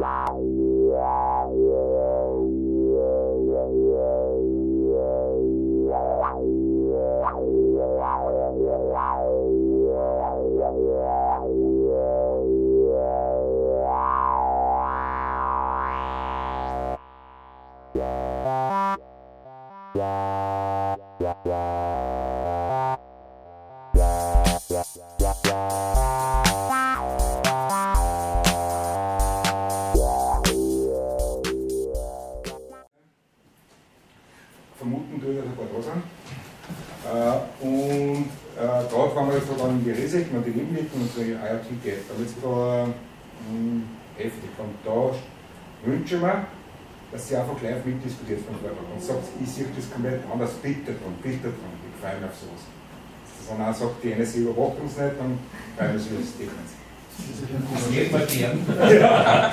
Yeah. Wir jetzt an die Risiken und die Limiten und so IoT geht, da wird es wieder mh, heftig. Und da wünsche ich mir, dass Sie einfach live mitdiskutiert vom Vortrag und sagt, ich sehe das komplett anders, bitte dran, bitte dran, ich freue mich auf sowas. Wenn man auch sagt, die NSA überwacht uns nicht, dann freuen wir uns über das Thema. Das geht mal gern. Ja.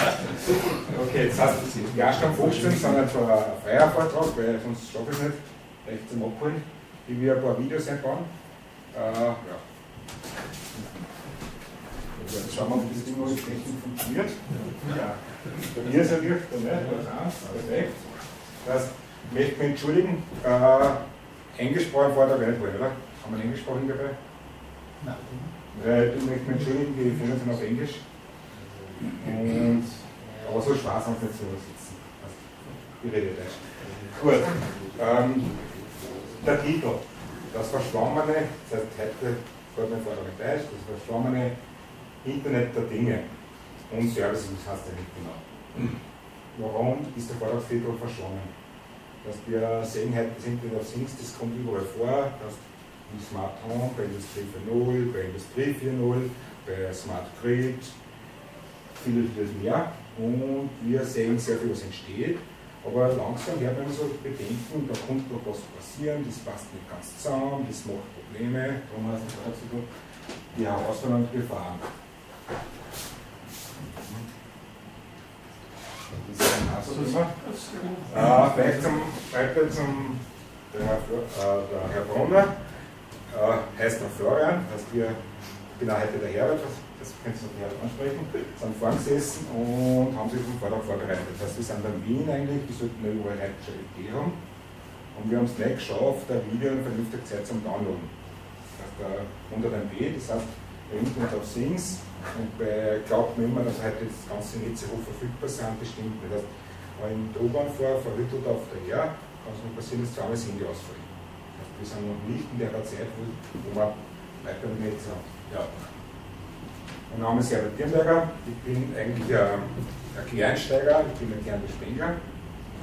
Okay, das heißt, die Jahrstand 15 sind halt zwar ein freier Vortrag, weil sonst schaffe ich es nicht, recht zum Abholen. Ich will ein paar Videos einbauen. Äh, ja. Jetzt schauen wir mal, wie das Ding noch technisch funktioniert. Ja. Bei mir ist er bei mir ist eins, perfekt. Das heißt, ich möchte mich entschuldigen, äh, englischsprachigen Vortrag nicht wollen, oder? Haben wir englischsprachigen dabei? Nein. Weil ich möchte mich entschuldigen, die Filme sind auf Englisch. Und, aber so Spaß haben wir nicht so sitzen. Also, ich rede Deutsch. Gut. Ähm, der Titel. Das verschwommene, das heißt heute mir vorher Deutsch, das verschwommene Internet der Dinge und Services heißt ja nicht genau. Warum ist der Vortragstitel verschwommen? Dass wir sehen heute, das Internet of Things, das kommt überall vor, dass im Smart Home, bei Industrie 4.0, bei Industrie 4.0, bei Smart Grid, vieles, vieles mehr. Und wir sehen sehr viel, was entsteht. Aber langsam werden wir so bedenken, da kommt noch was passieren, das passt nicht ganz zusammen, das macht Probleme, darum es dazu die Herausforderungen und Gefahren. Äh, vielleicht zum, weiter zum der Herr, äh, der Brunner äh, heißt noch Florian, heißt wir, ich bin auch heute der Herbert, das, das könnt ihr Herbert ansprechen, sind vorgesessen und haben sich vom Vortrag vorbereitet. Das heißt, wir sind in Wien eigentlich, wir sollten ja überall heute schon Idee haben. Und wir haben es nicht geschafft, ein Video in vernünftiger Zeit zum Downloaden. Das heißt, äh, unter dem B, das heißt, Internet of Things und bei glaubt man immer, dass heute das ganze Netz hoch verfügbar sind, bestimmt nicht. Das heißt, wenn ich der U-Bahn fahre, verrüttelt auf der Her, kann es mir passieren, dass zweimal das Handy ausfällt. Wir sind noch nicht in der Zeit, wo, wir weiter im Netz haben. Ja. Mein Name ist Herbert Dirnberger, ich bin eigentlich ein, ein Quereinsteiger, ich bin ein kleiner Spengler.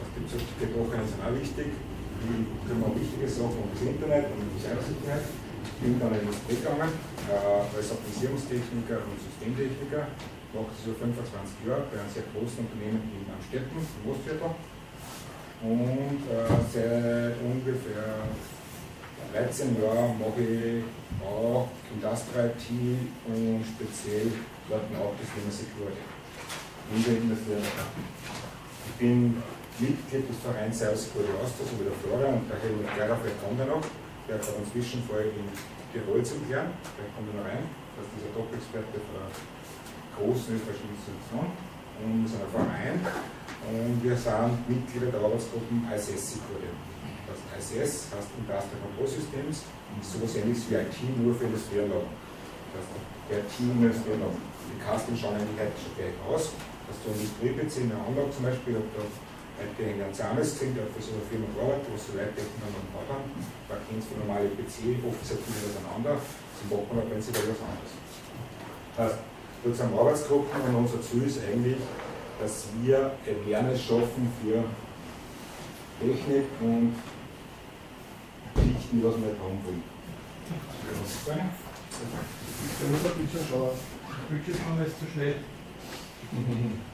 Das gibt es die sind auch wichtig. Die kümmern um wichtige Sachen um das Internet und um die Cybersicherheit. Bin dann in die Industrie gegangen, äh, als Optimisierungstechniker und Systemtechniker. Mache über 25 Jahre bei einem sehr großen Unternehmen in Amstetten, im Ostviertel. Und äh, seit ungefähr 13 Jahren mache ich auch Industrial IT und speziell dort auch das Thema Security. In der Industrie. Ich bin Mitglied des Vereins Sales Security Austria, so wie der Florian und der Helmut Geiger, vielleicht kommt er noch. Der hat einen Zwischenfall in Klären, vielleicht kommt noch rein. Das ist dieser Top-Experte von einer großen österreichischen Institution. Und sind ein Verein und wir sind Mitglieder der Arbeitsgruppen ISS Security. Das ISS heißt Industrial Control Systems und sowas ähnliches wie IT nur für Industrieanlagen. Das heißt, der und Industrieanlagen. Die Kasten schauen eigentlich heute schon gleich aus. Dass du Industrie-PC in einer Anlage zum Beispiel, ich habe da heute einen Zames gesehen, der hat für so eine Firma gearbeitet, wo so Leute dann gebaut haben. Da kennst du normale PC, Office hat viel auseinander, zum man prinzipiell was anderes. Das heißt, dort sind Arbeitsgruppen und unser Ziel ist eigentlich, dass wir Awareness schaffen für Technik und Pflichten, was wir nicht haben wollen. Der muss ein bisschen zu schnell. Das in die. Ja, ich normal Connection. So, da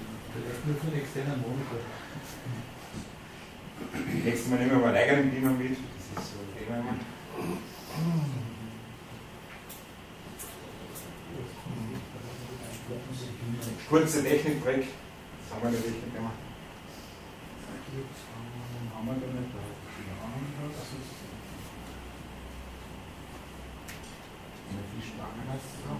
Vielleicht nur für einen externen Monitor. Nächstes Mal nehmen wir mal einen eigenen Beamer mit. Das ist so ein Thema immer. Kurze Technikbreak. Das haben wir natürlich nicht mehr. Haben wir da nicht Wie spannend das ist.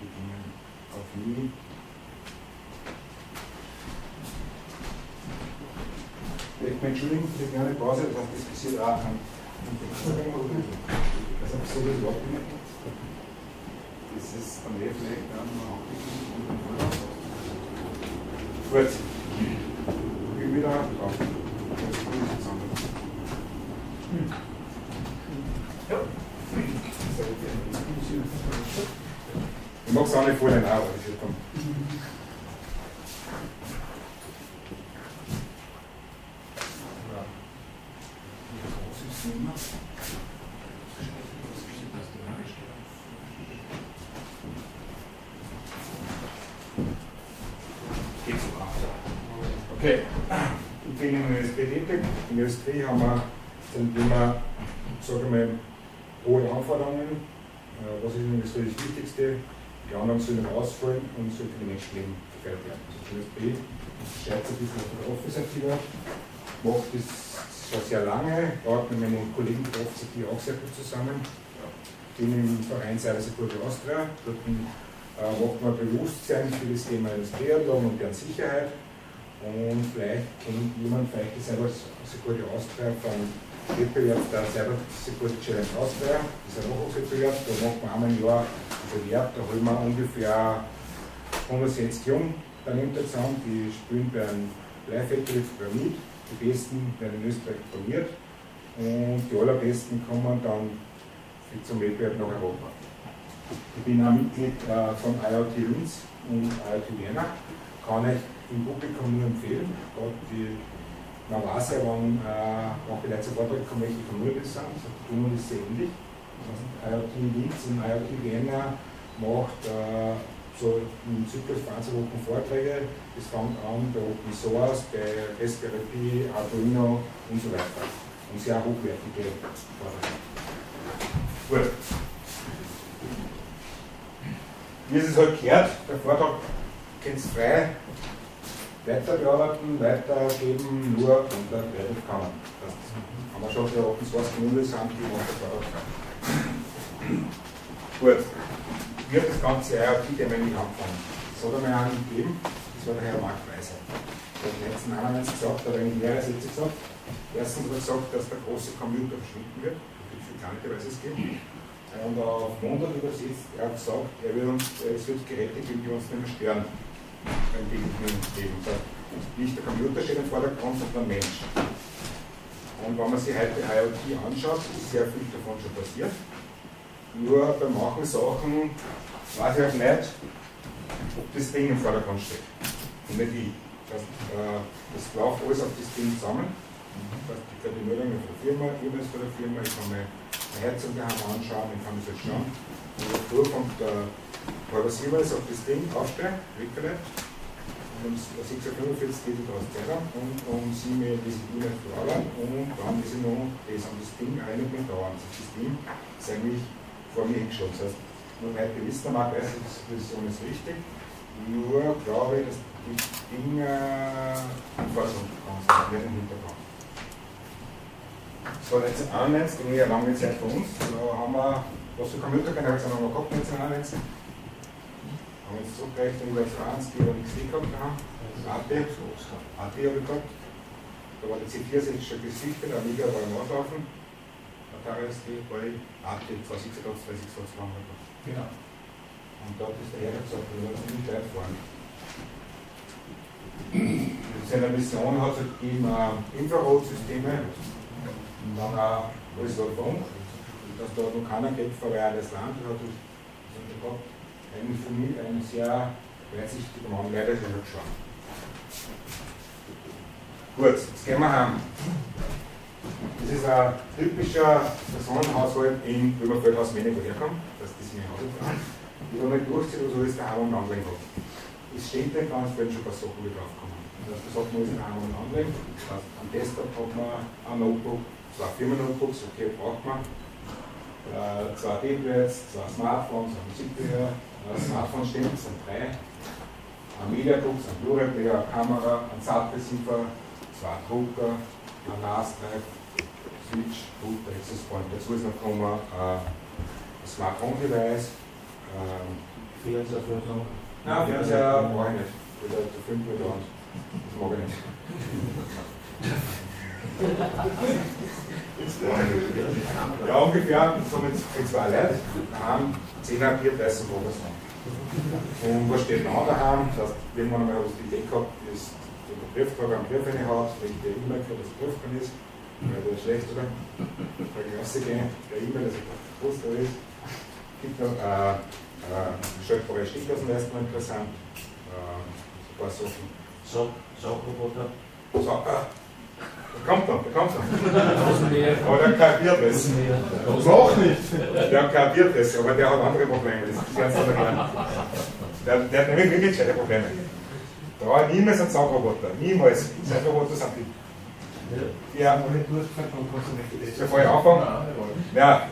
Wir gehen auf nie. Ich möchte entschuldigen für die kleine Pause, das heißt, das passiert auch an das habe ich so überhaupt nicht gemacht. Das ist dann eh vielleicht dann auch Gut. Ich bin wieder drauf. Jetzt bin ich zusammen. Ich mag es auch nicht vorher nach, aber das wird dann. Geht so Okay, ich bin in der USP tätig. In der USP haben wir zum Thema, sage mal, hohe Anforderungen. Äh, Was ist in der Industrie das Wichtigste? Die anderen sollen rausfallen und soll für die Menschenleben gefährdet werden. Also die USP schreibt ein bisschen auf der Office-Aktive, macht das schon sehr lange, arbeitet mit meinen Kollegen der Office-Aktive auch sehr gut zusammen. Bin im Verein Service Security Austria, dort äh, macht man Bewusstsein für das Thema Industrieanlagen und deren Sicherheit. Und vielleicht kennt jemand vielleicht die Cyber Security Austria vom Wettbewerb der Cyber Security Challenge Austria. Das ist ein Hochwettbewerb, da macht man einmal im Jahr einen Bewerb, da holen wir ungefähr 160 Jungtalente zusammen, die spielen bei einem Live-Wettbewerb Pyramid. Die Besten werden in Österreich trainiert und die allerbesten kommen dann zum Wettbewerb nach Europa. Ich bin auch Mitglied äh, von IoT Linz und IoT Vienna. Kann ich im Publikum nur empfehlen. Gerade die, man weiß ja, wenn äh, manche Leute zu Vortrag kommen, welche von Null das sind, so tun das sehr ähnlich. Also IoT Linz und IoT Vienna macht äh, so im Zyklus 20 Wochen Vorträge. Das fängt an bei Open Source, bei Pi, Arduino und so weiter. Und sehr hochwertige Vorträge. Gut. Wie ist es halt gehört, der Vortrag könnt ihr frei weiter bearbeiten, weitergeben, nur unter Creative Commons. Das haben wir schon für Open Source Community sind, die das Vortrag frei. Gut. Wie hat das ganze IoT-Thema nicht angefangen? Das hat einmal einen gegeben, das war der Herr Mark Weiser. Der hat 1991 gesagt, da hat er mehrere Sätze gesagt. Erstens hat er gesagt, dass der große Computer verschwinden wird, für kleine Devices geben. Und auf Montag übersetzt, er hat gesagt, er wird uns, es wird Geräte geben, die uns nicht mehr stören Leben. Das heißt, nicht der Computer steht im Vordergrund, sondern der Mensch. Und wenn man sich heute IoT anschaut, ist sehr viel davon schon passiert. Nur bei manchen Sachen weiß ich auch nicht, ob das Ding im Vordergrund steht. Und nicht ich. Das, äh, das läuft alles auf das Ding zusammen. Das ich kann die Meldungen von der Firma, E-Mails von der Firma, ich kann mir eine Heizung daheim anschauen, ich kann das jetzt schauen. Und der halber Siemens auf das Ding aufstehen, weggeleitet. Und um 6.45 Uhr geht aus Zeitung und um 7 Uhr ich E-Mails bearbeiten und dann ich noch das. Und das Ding erinnert mich dauernd. Das System ist eigentlich vor mir hingeschoben. Das heißt, nur heute wissen wir, weiß ich, die Position ist richtig. Nur glaube ich, dass die Dinge im Vordergrund gekommen sind, nicht im Hintergrund. Das war 1991, die eine lange Zeit für uns. Da haben wir, was für Computergeneration haben wir gehabt 1991? Haben wir jetzt zurückgerechnet über Franz, die aber nichts gehabt haben. AT, AT habe ich gehabt. Da war der C64 schon gesichtet, Amiga war im Auslaufen. Atari ST war ich AT 286, 266 haben wir gehabt. Genau. Und dort ist der Herr gesagt, wir wollen ziemlich weit fahren. In seiner Mission hat es gegeben äh, Infrarotsysteme und dann auch alles war Funk. Dass da noch keiner geht, verweilt das Land. Hat das gehabt. Eigentlich für mich ein sehr weitsichtiger Mann, leider ist er schon gestorben. Gut, jetzt gehen wir heim. Das ist ein typischer Personenhaushalt in Überfeldhaus Mene, woher kommt, dass das meine Hausaufgaben. Die da nicht durchzieht, oder so ist der Heim und Anlegen hat. Es steht nicht ganz, wenn schon ein paar Sachen wieder draufkommen. Das sagt man, ist ein Heim und Anlegen. Heißt, am Desktop hat man ein Notebook, zwei Firmen-Notebooks, okay, braucht man. Äh, zwei Tablets, zwei Smartphones, ein Musikplayer. Ein Smartphone stimmt, sind drei. Ein Mediabooks, ein Blu-ray-Player, eine Kamera, ein SAT-Receiver, zwei Drucker, ein NAS-Drive, Switch, Boot, Access Point. Dazu ist noch gekommen äh, ein Smart Home Device. Ähm, Fernseher für so. Nein, Fernseher brauche ich nicht. Der, der filmt mir da an. Das mag ich nicht. ja, ungefähr, so mit, mit zwei Leuten, haben 10er Bier, 30 Euro Und was steht noch daheim? Das heißt, wenn man einmal die Idee gehabt ist, der Briefträger einen Brief reinhaut, wegen der E-Mail für das drin ist, weil der schlecht, oder? Weil ich rausgehen, der E-Mail, dass ich auf der Post da ist. Gibt noch äh, äh, schöpfere Stichausenleistung interessant, äh, ein paar Sachen. So, Saugroboter. So, äh, da kommt er, da kommt er. Aber der kapiert es. Noch nicht. Der kapiert es, aber der hat andere Probleme, das ist ganz klar. Der, der hat nämlich wirklich keine Probleme. Da niemals ein Saugroboter, niemals. Saugroboter sind die. Ja, ja vorher anfangen. Ja,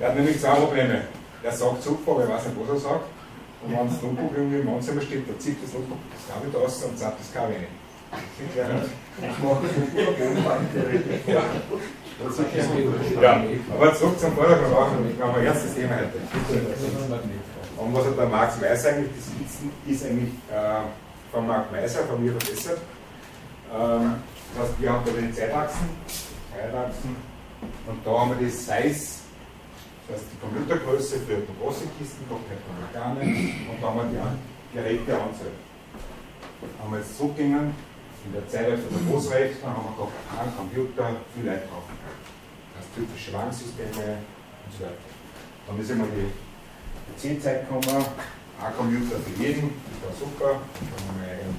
der hat nämlich zwei Probleme. Der sagt Zugfahrer, ich weiß nicht, was er sagt. Und wenn das Notebook irgendwie im Wohnzimmer steht, dann zieht das Notebook das Kabel raus und zappt das Kabel rein. Ich mache so ja. ja, aber zurück zum Vordergrund auch, ich glaube, mein erstes Thema heute. Und was hat der Max Weiß eigentlich besitzen, ist eigentlich äh, von Mark Meiser, von mir verbessert. Ähm, das heißt, wir haben da die Zeitachsen, Zeitachsen, und da haben wir die Size, das heißt die Computergröße für große Kisten, kleine, und da haben wir die Geräteanzahl. Haben wir jetzt zurückgegangen, in der Zeit auf der Großrechner haben wir gehabt, einen Computer, viel Leute drauf. Das typische Warnsysteme und so weiter. Dann ist immer die PC-Zeit gekommen, ein Computer für jeden, das war super. Dann haben wir einen,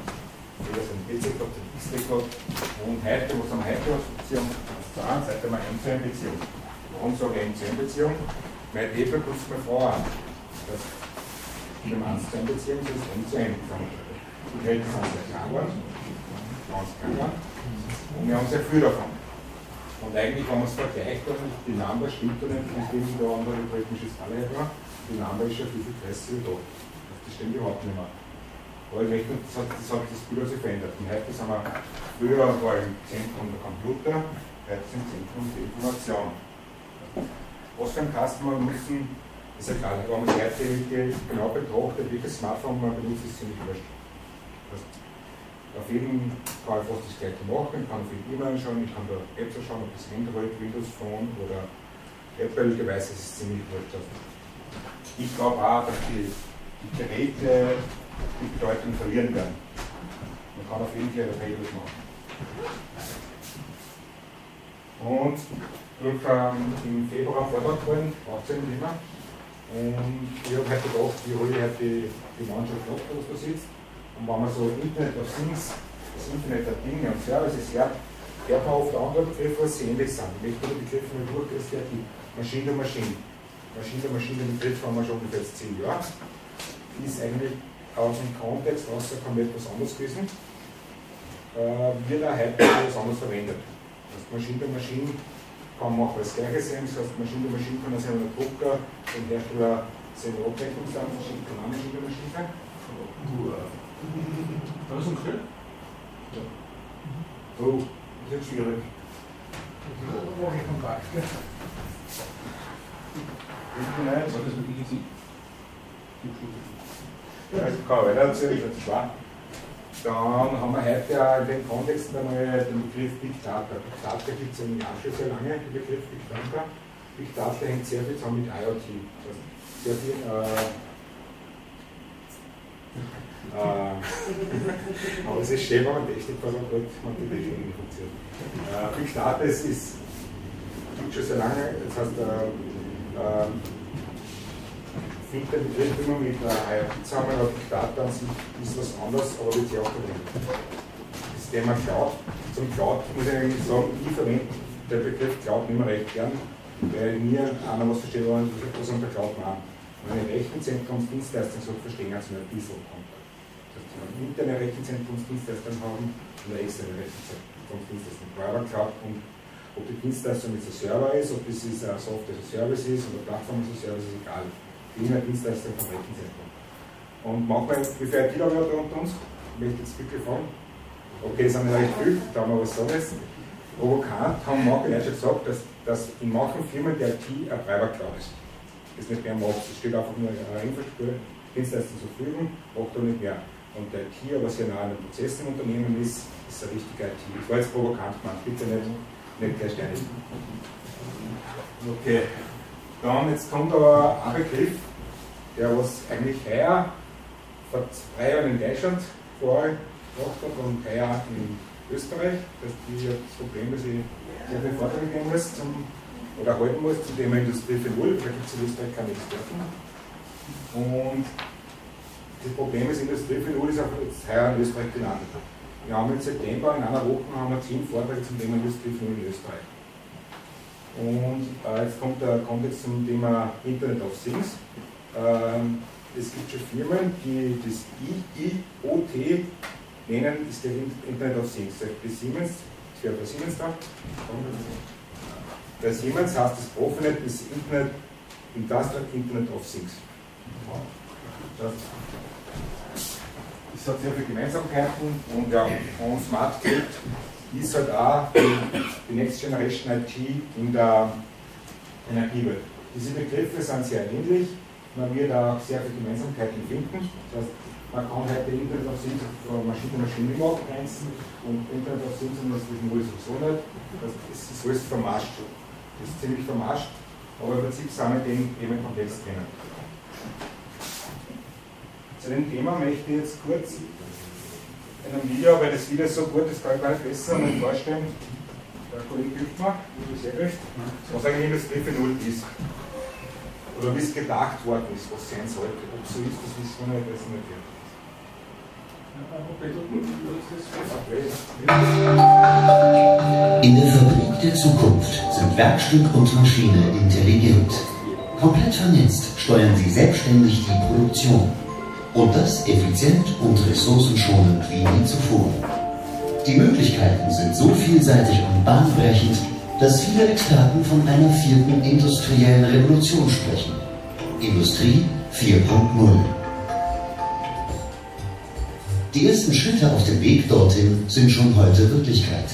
jeder seinen PC gehabt, den XT gehabt. Und heute, was haben wir heute als Beziehung? Eins zu eins, heute haben wir M zu M Beziehung. Warum sage ich M zu M Beziehung? Mein Paper putzt meine Frau an. In einem 1 zu M Beziehung ist es M zu M. Die Geräte sind sehr klein geworden, geworden. Und wir haben sehr viel davon. Und eigentlich, wenn man es vergleicht, dann die Number stimmt da nicht, von dem da andere rhythmische Skala war. Die Number ist ja viel, viel größer wie da. Das stimmt überhaupt nicht mehr. Aber ich möchte, das hat, das hat das Bild sich verändert. Und heute sind wir, früher war im Zentrum der Computer, heute ist im Zentrum die Information. Was für ein Kasten wir müssen, ist ja klar, wenn man es heute genau betrachtet, welches Smartphone man benutzt, ist ziemlich wurscht. Auf kann ich fast das gleiche machen, ich kann auf jeden E-Mail schauen, ich kann da Apps schauen, ob das Android, Windows Phone oder Apple-Device ist ziemlich wurscht. Ich glaube auch, dass die, die Geräte die Bedeutung verlieren werden. Man kann auf jeden Fall Regeln machen. Und durch ähm, im Februar Vortrag wollen, braucht es immer. Und ich habe heute gedacht, wie hole ich heute die, die Mannschaft ab, was da sitzt. Und wenn man so Internet of Things, das Internet der Dinge und Services hört, hört man oft andere Begriffe, was ähnlich sind. Ich möchte die Begriffe nicht durch, das ist die Maschine to Maschine. Maschine to Maschine, den Begriff haben wir schon ungefähr 10 Jahre. Ist eigentlich aus dem Kontext rausgekommen etwas anderes gewesen. Äh, wird auch heute etwas anderes verwendet. Das heißt, Maschine to Maschine kann man auch als Gleiche sehen. Das heißt, Maschine to Maschine kann man wenn der Drucker, den Hersteller seine Abrechnungsdaten kann auch Maschine to Maschine sein. Das ist ein Grill? Ja. Ist jetzt schwierig. Das ich Das ist ein easy. ja, ich kann weiter erzählen, das ist schwer. Dann haben wir heute ja in dem Kontext einmal den Begriff Big Data. Big Data gibt es ja auch schon sehr lange, den Begriff Big Data. Big Data hängt sehr viel zusammen mit IoT. Das heißt, sehr viel äh, aber es ist schön, wenn man Technik hat und die Technik nicht funktioniert. Äh, Big Data ist, ist gibt schon sehr lange, das heißt, äh, äh, finde den Begriff immer mit äh, IoT zusammen, aber Big Data an sich ist was anderes, aber wird sehr auch verwendet. Das Thema Cloud, zum Cloud muss ich eigentlich sagen, ich verwende der Begriff Cloud nicht mehr recht gern, weil mir einer was versteht, was unter Cloud meint. Wenn ich Rechenzentrumsdienstleistung so verstehen, als nur ein bisschen kommt. Das heißt, wenn wir interne Rechenzentrumsdienstleistung haben eine externe Rechenzentrumsdienstleistung. Private Cloud und ob die Dienstleistung jetzt ein Server ist, ob das ist ein Software as a Service ist oder Plattform as a Service, ist egal. Die Dienstleistung vom Rechenzentrum. Und manchmal, wie viele IT-Leute unter uns? Möchte jetzt wirklich fragen? Okay, das sind ja recht viel, da haben wir was jetzt. Provokant haben manche Leute schon gesagt, dass, dass in manchen Firmen der IT ein Private Cloud ist. Das ist nicht mehr macht. Es steht einfach nur eine Infrastruktur, Dienstleistung zur Verfügung, macht er nicht mehr. Und der IT, aber sehr nah an den Prozessen im Unternehmen ist, ist ein richtiger IT. Das war jetzt provokant gemacht, bitte nicht nicht gleich steinig. Okay, dann jetzt kommt aber ein Begriff, der was eigentlich heuer vor drei Jahren in Deutschland vorher gemacht hat und heuer in Österreich. Das ist das Problem, dass ich sehr viel Vorträge geben muss zum, oder halten muss zum Thema Industrie 4.0. Da gibt es in Österreich keine Experten. Und das Problem ist, Industrie 4.0 ist auch jetzt heuer in Österreich gelandet. Wir haben im September in einer Woche haben wir zehn Vorträge zum Thema Industrie in Österreich. Und äh, jetzt kommt der Kontext zum Thema Internet of Things. Ähm, es gibt schon Firmen, die das IIoT nennen, ist der Internet of Things. Bei Siemens, das wäre bei Siemens da. Bei Siemens heißt das Profinet das Internet, Industrial Internet of Things. Das es hat sehr viele Gemeinsamkeiten und ja, und Smart Grid ist halt auch die, Next Generation IT in der Energiewelt. Diese Begriffe sind sehr ähnlich, man wird auch sehr viele Gemeinsamkeiten finden. Das heißt, man kann heute Internet of Things auf Maschine-Maschine immer abgrenzen und Internet of Things und das wissen wir sowieso nicht. Das, das ist alles vermascht. Das ist ziemlich vermascht, aber im Prinzip sind wir dem eben komplex drinnen. Zu dem Thema möchte ich jetzt kurz in einem Video, weil das Video ist so gut, das kann ich gar nicht besser nicht vorstellen. Der Kollege du sehr recht, was eigentlich Industrie für Null ist. Oder wie es gedacht worden ist, was sein sollte. Ob so ist, das wissen wir nicht, das ist nicht In der Fabrik der Zukunft sind Werkstück und Maschine intelligent. Komplett vernetzt steuern sie selbstständig die Produktion und das effizient und ressourcenschonend wie nie zuvor. Die Möglichkeiten sind so vielseitig und bahnbrechend, dass viele Experten von einer vierten industriellen Revolution sprechen. Industrie 4.0. Die ersten Schritte auf dem Weg dorthin sind schon heute Wirklichkeit.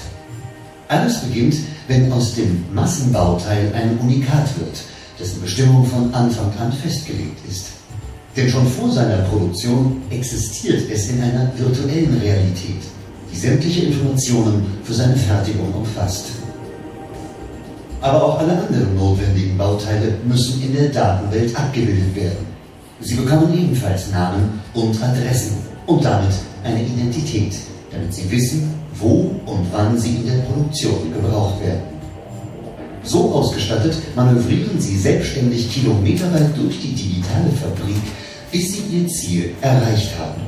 Alles beginnt, wenn aus dem Massenbauteil ein Unikat wird, dessen Bestimmung von Anfang an festgelegt ist. Denn schon vor seiner Produktion existiert es in einer virtuellen Realität, die sämtliche Informationen für seine Fertigung umfasst. Aber auch alle anderen notwendigen Bauteile müssen in der Datenwelt abgebildet werden. Sie bekommen ebenfalls Namen und Adressen und damit eine Identität, damit sie wissen, wo und wann sie in der Produktion gebraucht werden. So ausgestattet manövrieren sie selbstständig kilometerweit durch die digitale Fabrik bis sie ihr Ziel erreicht haben.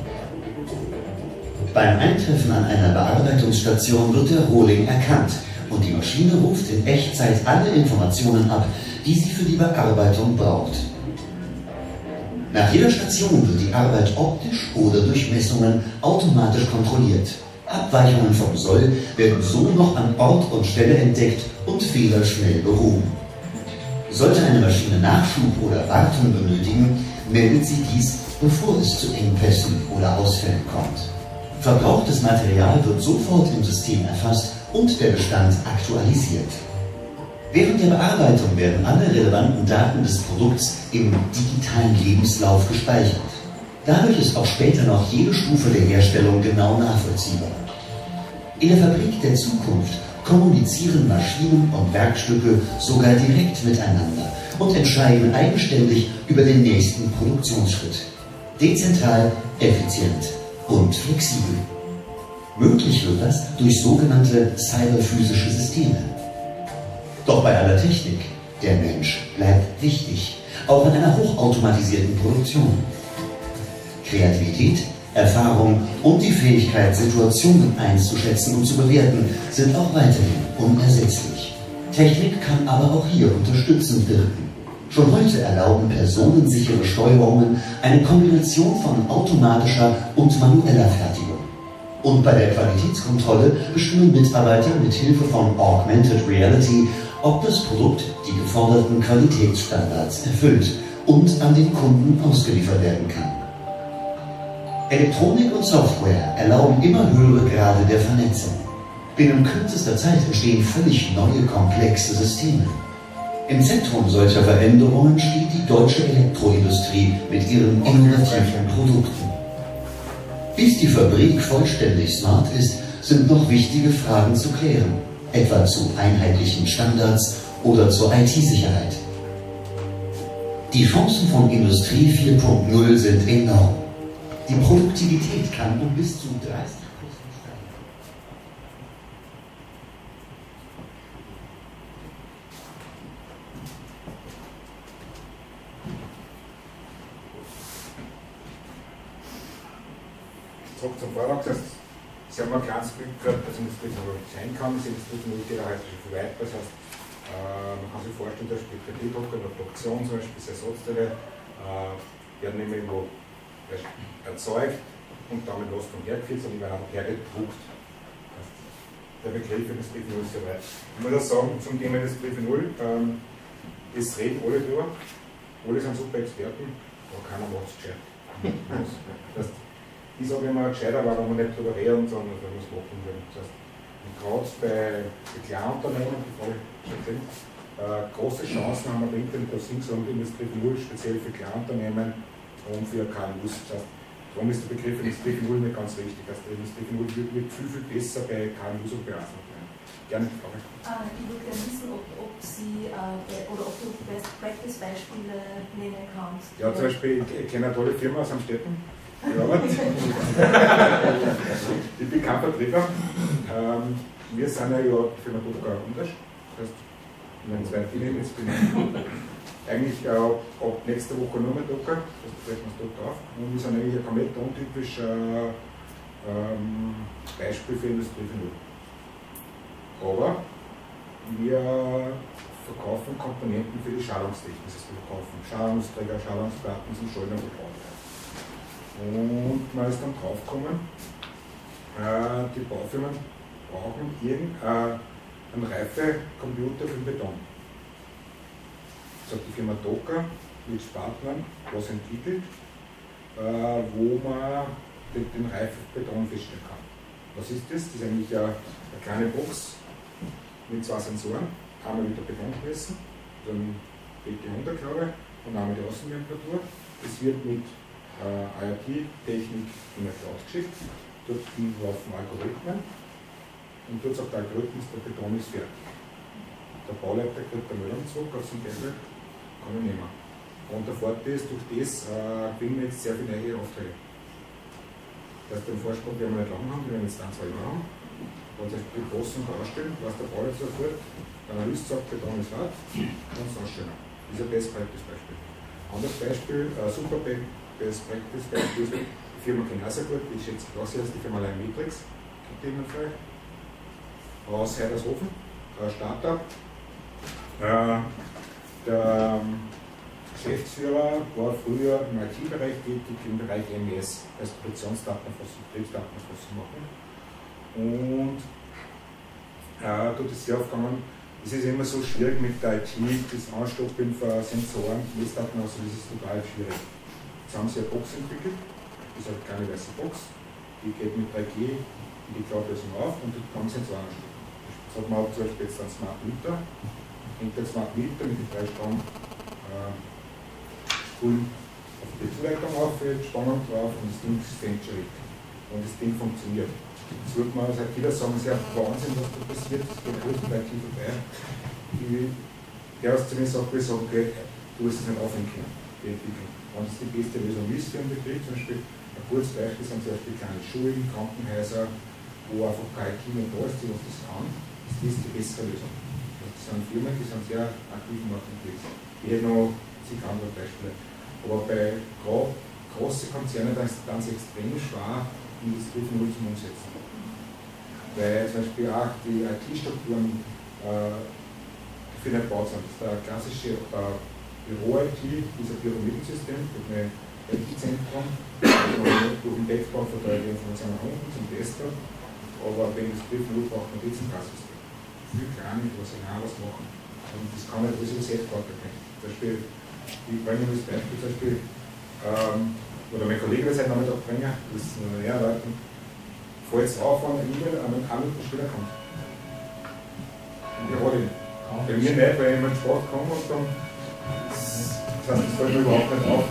Beim Eintreffen an einer Bearbeitungsstation wird der Rohling erkannt und die Maschine ruft in Echtzeit alle Informationen ab, die sie für die Bearbeitung braucht. Nach jeder Station wird die Arbeit optisch oder durch Messungen automatisch kontrolliert. Abweichungen vom Soll werden so noch an Ort und Stelle entdeckt und Fehler schnell behoben. Sollte eine Maschine Nachschub oder Wartung benötigen, meldet sie dies, bevor es zu Engpässen oder Ausfällen kommt. Verbrauchtes Material wird sofort im System erfasst und der Bestand aktualisiert. Während der Bearbeitung werden alle relevanten Daten des Produkts im digitalen Lebenslauf gespeichert. Dadurch ist auch später noch jede Stufe der Herstellung genau nachvollziehbar. In der Fabrik der Zukunft kommunizieren Maschinen und Werkstücke sogar direkt miteinander und entscheiden eigenständig über den nächsten Produktionsschritt. Dezentral, effizient und flexibel. Möglich wird das durch sogenannte cyberphysische Systeme. Doch bei aller Technik, der Mensch bleibt wichtig, auch in einer hochautomatisierten Produktion. Kreativität, Erfahrung und die Fähigkeit, Situationen einzuschätzen und zu bewerten, sind auch weiterhin unersetzlich. Technik kann aber auch hier unterstützend wirken. Schon heute erlauben personensichere Steuerungen eine Kombination von automatischer und manueller Fertigung. Und bei der Qualitätskontrolle bestimmen Mitarbeiter mit Hilfe von Augmented Reality, ob das Produkt die geforderten Qualitätsstandards erfüllt und an den Kunden ausgeliefert werden kann. Elektronik und Software erlauben immer höhere Grade der Vernetzung. Binnen kürzester Zeit entstehen völlig neue, komplexe Systeme. Im Zentrum solcher Veränderungen steht die deutsche Elektroindustrie mit ihren innovativen Produkten. Bis die Fabrik vollständig smart ist, sind noch wichtige Fragen zu klären, etwa zu einheitlichen Standards oder zur IT-Sicherheit. Die Chancen von Industrie 4.0 sind enorm. Die Produktivität kann um bis zu 30 steigen. Zurück zum Vortrag, das heißt, Sie haben ein kleines Bild gehabt, dass Industrie sein kann. Das Industrie geht heute schon viel weiter. Das heißt, äh, man kann sich vorstellen, dass bei 3D-Druck oder Produktion zum Beispiel das Ersatzteile äh, werden immer irgendwo erzeugt und damit los vom hergeführt, sondern die werden einfach hergedruckt. Der Begriff Industrie 0 ist sehr weit. Ich muss auch sagen, zum Thema Industrie 0, ähm, das reden alle drüber, alle sind super Experten, aber keiner macht es gescheit. Das heißt, ich sage immer, gescheiter war, wenn man nicht darüber reden, sondern wenn man es machen will. Das heißt, gerade bei, bei Kleinunternehmen, die Frage schon gesehen, äh, große Chancen haben wir bei Internationalisierung und Industrie 0, speziell für Kleinunternehmen und für KMUs. Das heißt, darum ist der Begriff Industrie 0 nicht ganz richtig. Also der Industrie 0 wird, wird viel, viel besser bei KMUs und bei Außenunternehmen. Gerne, Frage. Äh, ich würde gerne wissen, ob, ob Sie äh, oder ob du Best Practice Beispiele nennen kannst. Ja, zum Beispiel, ich kenne eine tolle Firma aus Amstetten. Robert. ich bin kein Vertreter. Ähm, wir sind ja, ja Firma Drucker Untersch. Das heißt, in den zwei Filmen jetzt bin ich eigentlich äh, ab nächster Woche nur mehr Drucker. Das treten wir dort auf. Und wir sind eigentlich ein komplett untypischer ähm, Beispiel für Industrie 4.0. Aber wir verkaufen Komponenten für die Schallungstechnik. Das heißt, wir verkaufen Schallungsträger, Schallungsplatten zum Schalten verbaut. Und man ist dann draufgekommen, äh, die Baufirmen brauchen irgendeinen äh, Reifecomputer für den Beton. Das hat die Firma Docker mit Partnern was entwickelt, äh, wo man den, den Reifbeton feststellen kann. Was ist das? Das ist eigentlich eine, eine kleine Box mit zwei Sensoren, einmal mit der Betonpresse, dann BT100 und einmal die Außentemperatur. Es wird mit äh, IoT-Technik in der Cloud geschickt. Dort laufen Algorithmen und dort sagt der Algorithmus, der Beton ist fertig. Der Bauleiter kriegt der Meldung zurück auf sein Geld, kann er nehmen. Und der Vorteil ist, durch das äh, wir jetzt sehr viele neue Aufträge. Das ist den Vorsprung, den wir nicht lange haben, den wir jetzt dann zwei Jahre haben. Und das die großen Baustellen, was der Bauleiter sofort, der Analyst sagt, Beton ist hart, ist es ausstellen. Das ist ein Best Beispiel. Anderes Beispiel, äh, super Best Practice Beispiel, die Firma sehr gut, die schätze ich ist die Firma Matrix, gegebenenfalls, aus Heidershofen, ein Startup. Äh, der ähm, Geschäftsführer war früher im IT-Bereich tätig, im Bereich MES, als Produktionsdatenerfassung, Betriebsdatenerfassung machen. Und äh, dort ist sehr aufgegangen, es ist immer so schwierig mit der IT, das Anstoppen von Sensoren, Messdaten, also das ist total schwierig. Jetzt haben sie eine Box entwickelt, das ist eine kleine weiße Box, die geht mit 3G in die Cloud-Lösung auf und die kann Sensoren anstecken. Jetzt hat man zum Beispiel jetzt einen Smart Meter, hängt der Smart Meter mit den drei Strom äh, Spulen auf die Zuleitung auf, Spannung drauf und das Ding fängt schon. Und das Ding funktioniert. Jetzt würde man als ITler sagen, es ist ja Wahnsinn, was da passiert, das geht größten IT vorbei. Die, der aus zu mir sagt, wir sagen, okay, du hast es nicht aufhängen können, die Entwicklung wenn es die beste Lösung ist für einen Betrieb, zum Beispiel ein kurzes Beispiel sind zum Beispiel kleine Schulen, Krankenhäuser, wo einfach kein Team da ist, die was das kann, ist das die bessere Lösung. Das sind Firmen, die sind sehr aktiv und unterwegs. Ich hätte noch zig andere Beispiele. Aber bei großen Konzernen da ist es ganz extrem schwer, Industrie von Null zum Umsetzen. Weil zum Beispiel auch die IT-Strukturen äh, für den Bau sind. Der klassische äh, Büro-IT ist ein Pyramidensystem mit einem also durch den Backbone verteilt die Informationen nach unten zum Desktop, aber bei Industrieflug braucht man Dezentralsystem. Viel kleiner, was genau was machen. Und das kann man selbst gar nicht. Zum Beispiel, ich bringe das Beispiel zum Beispiel, ähm, oder mein Kollege das heute Nachmittag bringen, das ist ja, Leuten, fällt es auf, wenn eine E-Mail an einen später kommt. Und ich habe Bei mir nicht, weil ich in meinen Sport komme und dann das heißt, das fällt mir überhaupt nicht auf.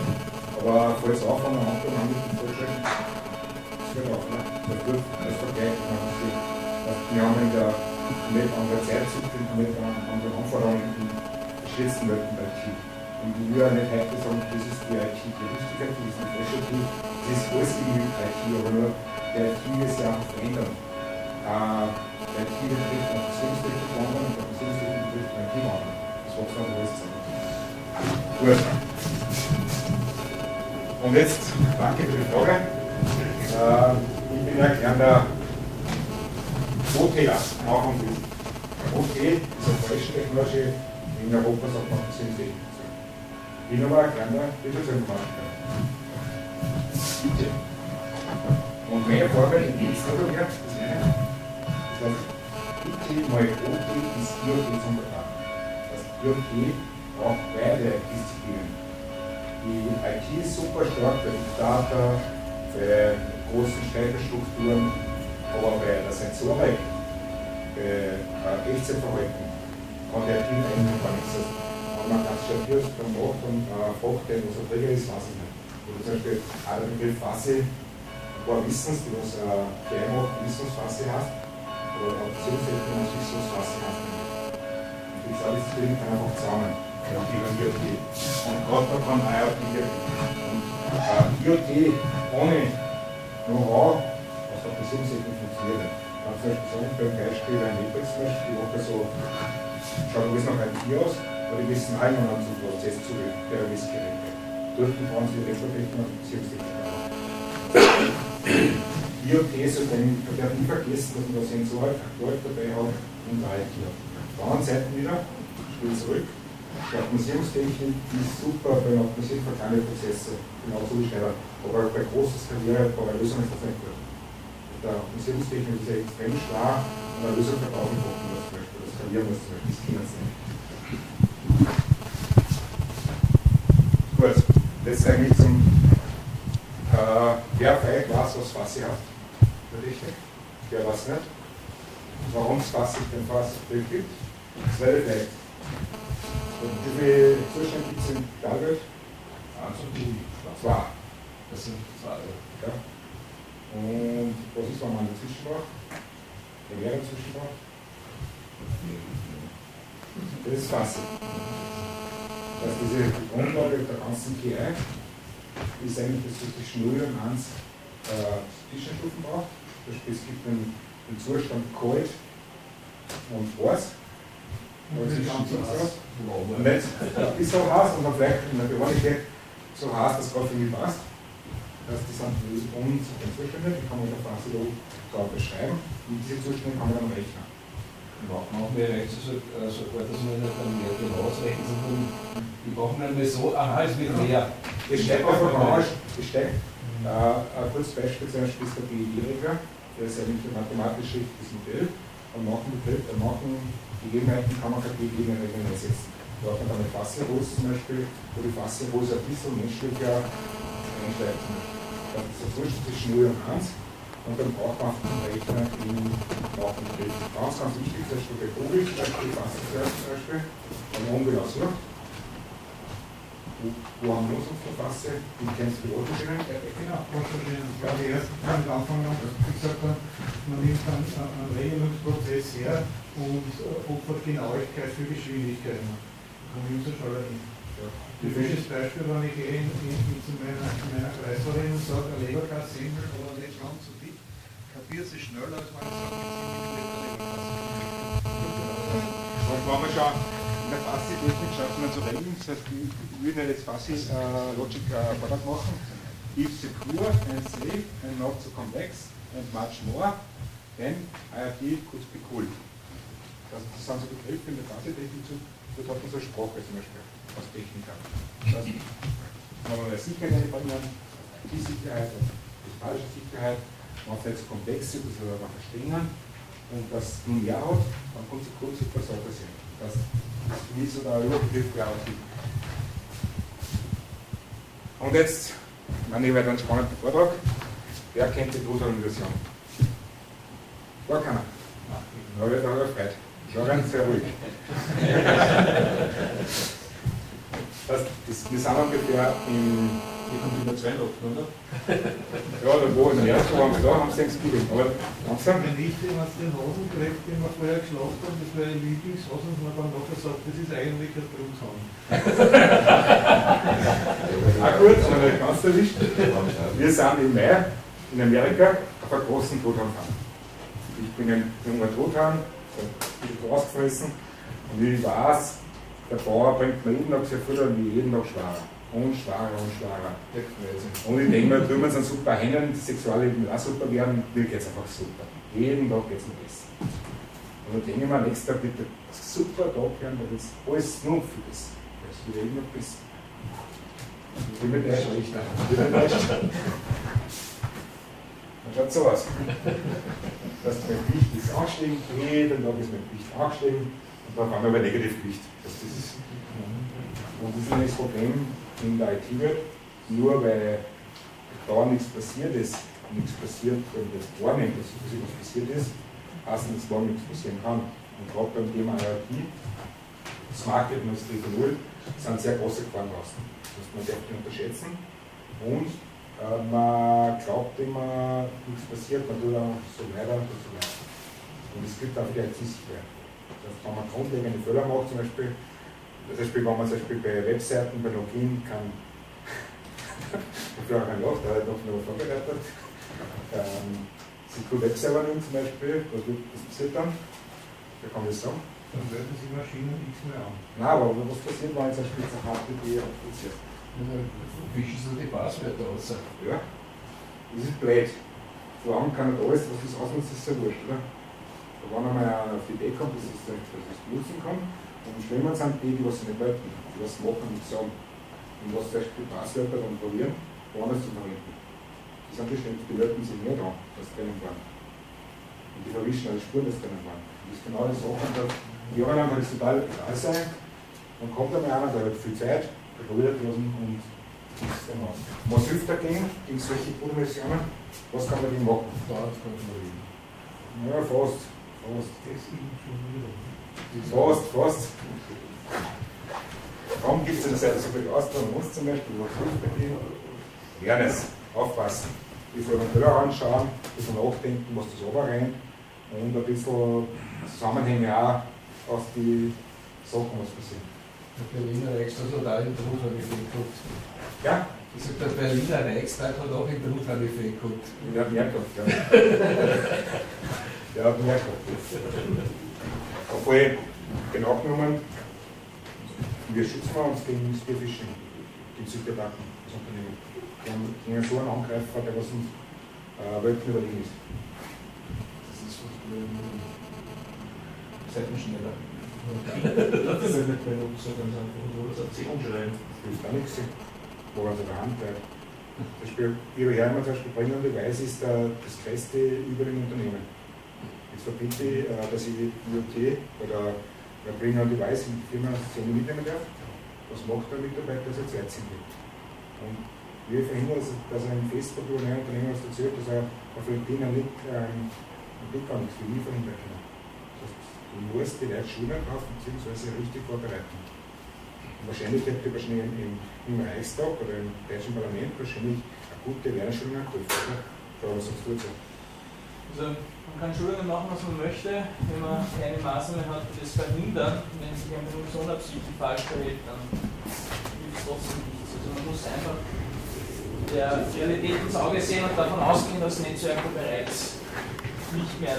Aber falls auf an der Ampel haben wir die Vorschläge, das wird auch, ne? Das wird als Vergleich sehen. Wir haben in der komplett anderen Zeitzyklen, komplett anderen Anforderungen in geschätzten Welten IT. Und will ja nicht heute sagen, das ist die IT, die Richtigkeit, das ist die Specialty, das ist alles in IT, aber nur der IT ist ja auch verändern. Äh, der IT betrifft eine Beziehungstechnik wandern und der Beziehungstechnik betrifft wandern. Das es dann alles zusammen. Gut. Und jetzt, danke für die Frage. Äh, ich bin ja gelernter OTler, auch und. OT ist eine falsche Technologie, in Europa sagt man. Ich bin aber ein gelernter Wirtschaftsinformatiker. Bitte. Und mehr Vorbereitung geht es aber wert, das eine. Das heißt, IT mal OT ist IoT zum Betragen. Das IoT auch beide Disziplinen. Die IT ist super stark bei Big Data, bei großen Speicherstrukturen, aber bei der Sensorik, bei äh, Echtzeitverhalten, kann der IT eigentlich gar nichts sagen. Wenn man ganz schön hier dann macht und äh, fragt den, was ein Träger ist, weiß ich nicht. Oder zum Beispiel auch der Begriff Fasse, ein paar Wissens, die was äh, klein macht, Wissensfasse heißt, oder Optionssetzung, was Wissensfasse heißt. Und die zwei Disziplinen kann einfach zusammen die IoT. Und gerade da kann IoT Und äh, IoT ohne Know-how aus der Beziehungsebene funktioniert. Ich kann zum Beispiel sagen, beim Beispiel ein Netflix zum Beispiel, die Woche so, schaut alles nach IT aus, aber die wissen auch noch zum Prozess zu, der Messgeräte. Bauen sie Elektrotechnik und Beziehungstechnik. IoT sollte man darf nie vergessen, dass man da Sensorik, Aktualität dabei hat und IT hat. Auf der anderen Seite wieder, spiel zurück, die Automatisierungstechnik ist super bei Automatisierung von kleinen Prozesse, genauso wie schneller. Aber bei großen Skalieren, bei einer Lösung ist das nicht gut. Der Automatisierungstechnik ist ja extrem schwer und eine Lösung verbrauchen konnten das zum das skalieren muss zum Beispiel, das kennen Sie nicht. Gut, jetzt eigentlich zum äh, wer vielleicht weiß, was Fassi hat. Der Technik. Wer weiß nicht. Warum es Fassi den Fassi gibt. Das wäre vielleicht wie viele Zustände gibt es in Dahlwelt? Also die Zwei. Das sind zwei. Ja. Und was ist, wenn man dazwischen braucht? Der wäre dazwischen braucht? Das ist Fasse. Das heißt, diese Grundlage der ganzen KI ist eigentlich, dass du zwischen 0 und 1 äh, Zwischenstufen braucht. Es gibt einen, einen Zustand kalt und heiß. Und ist nicht ist so heiß und dann vielleicht in der Beordnung so heiß, dass es gerade für mich passt. Das die sind und Zustände, die kann man in der Phase da beschreiben und diese Zustände kann man dann rechnen. Auch mehr Rechte, so, äh, sogar, dass man nicht dann mehr genau ausrechnen kann. Die brauchen dann so, aha, es wird mehr. Es steigt auf der Branche, es steigt. Äh, ein kurzes Beispiel zum Beispiel ist der BI-Regler, der ist eigentlich ein mathematisch richtiges Modell. Und machen, machen Gegebenheiten kann man keine Gegebenheiten ersetzen. Da hat man dann eine Fassenrose zum Beispiel, wo die Fassenrose ein bisschen menschlicher zum Beispiel. Das ist der Zustand zwischen 0 und 1 und dann braucht man den Rechner in Nachbegriff. Ganz, ganz wichtig, zum Beispiel bei Google, zum Beispiel zum Beispiel, haben wir umgelassen. Wo, wo haben wir uns auf der Fasse? Wie kennst du die Ordnungsstellen? Genau, Ordnungsstellen. Ja, die ersten Mal am Anfang, wie gesagt, man nimmt dann einen Regelungsprozess her und opfert Genauigkeit für Geschwindigkeit. Komme ich so schneller hin. Ja. Typisches Beispiel, wenn ich gehe in, in, in zu meiner, meiner Kreislerin und sage, eine Leberkassemmel, aber nicht ganz so dick, kapiert sie schneller, als ich sage, jetzt Und wenn man schon in der Fuzzy-Technik schafft man zu regeln, das heißt, ich will nicht jetzt Fuzzy uh, Logic uh, Product machen. If secure and safe and not so complex and much more, then IoT could be cool. Also das sind so Begriffe in der Fuzzy-Technik zu dort hat man so Sprache zum Beispiel als Techniker. Das heißt, wenn wir Sicherheit bringen, IT-Sicherheit und physikalische Sicherheit, wenn es jetzt komplex ist, das wir verstehen und das nun mehr hat, dann kommt sie kurz super Sache Das ist mich so der Überbegriff für IT. Und jetzt, ich meine, ich werde einen spannenden Vortrag. Wer kennt die Druthorn-Version? Gar keiner. Da wird er gefreut. Schau ganz sehr ruhig. das, das, wir sind ungefähr im die kommt über Weihnachten, oder? ja, da wo im März waren wir da, haben sie Thanksgiving. Aber langsam. Wenn ich dem aus den Hosen kriegt, den wir vorher geschlafen haben, das wäre ein Lieblingshosen, und man dann nachher sagt, das ist eigentlich ein Truthahn. Auch gut, aber nicht ganz erwischt. Wir sind im Mai in Amerika auf einer großen Truthahnfahrt. Ich bin ein junger Truthahn, ein bisschen ausgefressen und ich weiß, der Bauer bringt mir jeden Tag sehr Futter und jeden Tag schwerer und schwanger und ich denke mir, tun wir uns super Hennen, die Sexualleben auch super werden, mir geht es einfach super. Jeden Tag geht es mir besser. Und dann denke ich mir, nächster bitte super Tag werden, weil das alles nur für das. Das wird immer besser. Ich bin mit der schlechter. Dann schaut so aus. Dass mein Gewicht ist angestiegen, jeden Tag ist mein Gewicht angestiegen und dann fangen wir bei Negativgewicht. Das ist, und das ist das Problem, der IT wird, nur weil da nichts passiert ist, nichts passiert, wenn das wahrnimmt, dass was passiert ist, heißt nicht, dass morgen nichts passieren kann. Und gerade beim Thema IoT, Smart Industrie 4.0, sind sehr große Gefahren draußen. Das man darf nicht unterschätzen. Und äh, man glaubt immer, nichts passiert, man tut auch so weiter und so weiter. Und es gibt auch die IT-Sicherheit. Das heißt, wenn man grundlegende Fehler macht, zum Beispiel, zum Beispiel, wenn man zum Beispiel bei Webseiten, bei Login kann, ein Loch, da hat noch noch vorbereitet, ähm, SQL Web Server nimmt zum Beispiel, was, wird, was passiert dann? Wer kann das sagen? Dann werden sie Maschinen nichts mehr an. Nein, aber was passiert, wenn jetzt zum Beispiel eine HTTP abgeziert? Wischen sie die Passwörter aus. Ja, das ist blöd. Solange kann nicht alles, was das ausnutzt, ist sehr wurscht, oder? Da wenn einmal einer auf die Idee kommt, dass es das benutzen kann, und schlimmer sind die, die was nicht wollten, die was machen und sagen. Und was zum Beispiel Passwörter dann probieren, woanders zu verwenden. Die sind bestimmt, die wollten sich nicht an, dass drinnen waren. Und die verwischen alle Spuren, dass drinnen waren. Und das ist genau die Sache, da, die anderen kann es total egal sein. Dann kommt einmal einer, der hat viel Zeit, der probiert was und was hilft dagegen, gegen solche Programmierungen? Was kann man dagegen machen? Ja, fast. Fast. Das ist schon wieder. Fast, fast. Warum gibt es in der Seite so viel aus? Man muss zum Beispiel was bei Fairness, aufpassen. Bevor wir Fehler anschauen, ein bisschen nachdenken, was das rennt und ein bisschen Zusammenhänge auch aus die Sachen, was passiert. Der Berliner Reichstag hat auch den Bruthahneffekt gehabt. Ja? Ich sage, der Berliner Reichstag hat auch den Bruthahneffekt gehabt. Der hat mehr gehabt, ja. Der hat mehr gehabt. Obwohl, genau genommen, wir schützen uns gegen Spearfishing, gegen Südattacken, das Unternehmen. Wir haben gegen so einen Angreifer, der was uns äh, Welten überlegen ist. Das ist so Seitenschneller. das ist nicht uns so ganz einfach, nur das Erzählung schreiben. Das hilft auch nichts, wo in der Hand bleibt. Zum Beispiel, ihre Herren zum Beispiel bringen Beweis ist der, das größte über dem Unternehmen. Verbiete äh, dass ich IoT oder Bring on Device in die Firma 10 mitnehmen darf. Was macht der Mitarbeiter, dass er Zeit sind gibt? Und wir verhindern, dass er im Facebook über ein Unternehmen was erzählt, dass er auf LinkedIn Link, ähm, einen Link gar nichts für mich verhindern kann. Das heißt, du musst die Leute schulen drauf, beziehungsweise richtig vorbereiten. Wahrscheinlich hätte wahrscheinlich im, im Reichstag oder im Deutschen Parlament wahrscheinlich eine gute Lernschulung geholfen. Oder? was sagst du dazu? Also, man kann Schulungen machen, was man möchte, wenn man keine Maßnahmen hat, die das verhindern. Wenn sich eine Person absichtlich falsch verhält, dann hilft es trotzdem nichts. Also man muss einfach der Realität ins Auge sehen und davon ausgehen, dass Netzwerke bereits nicht mehr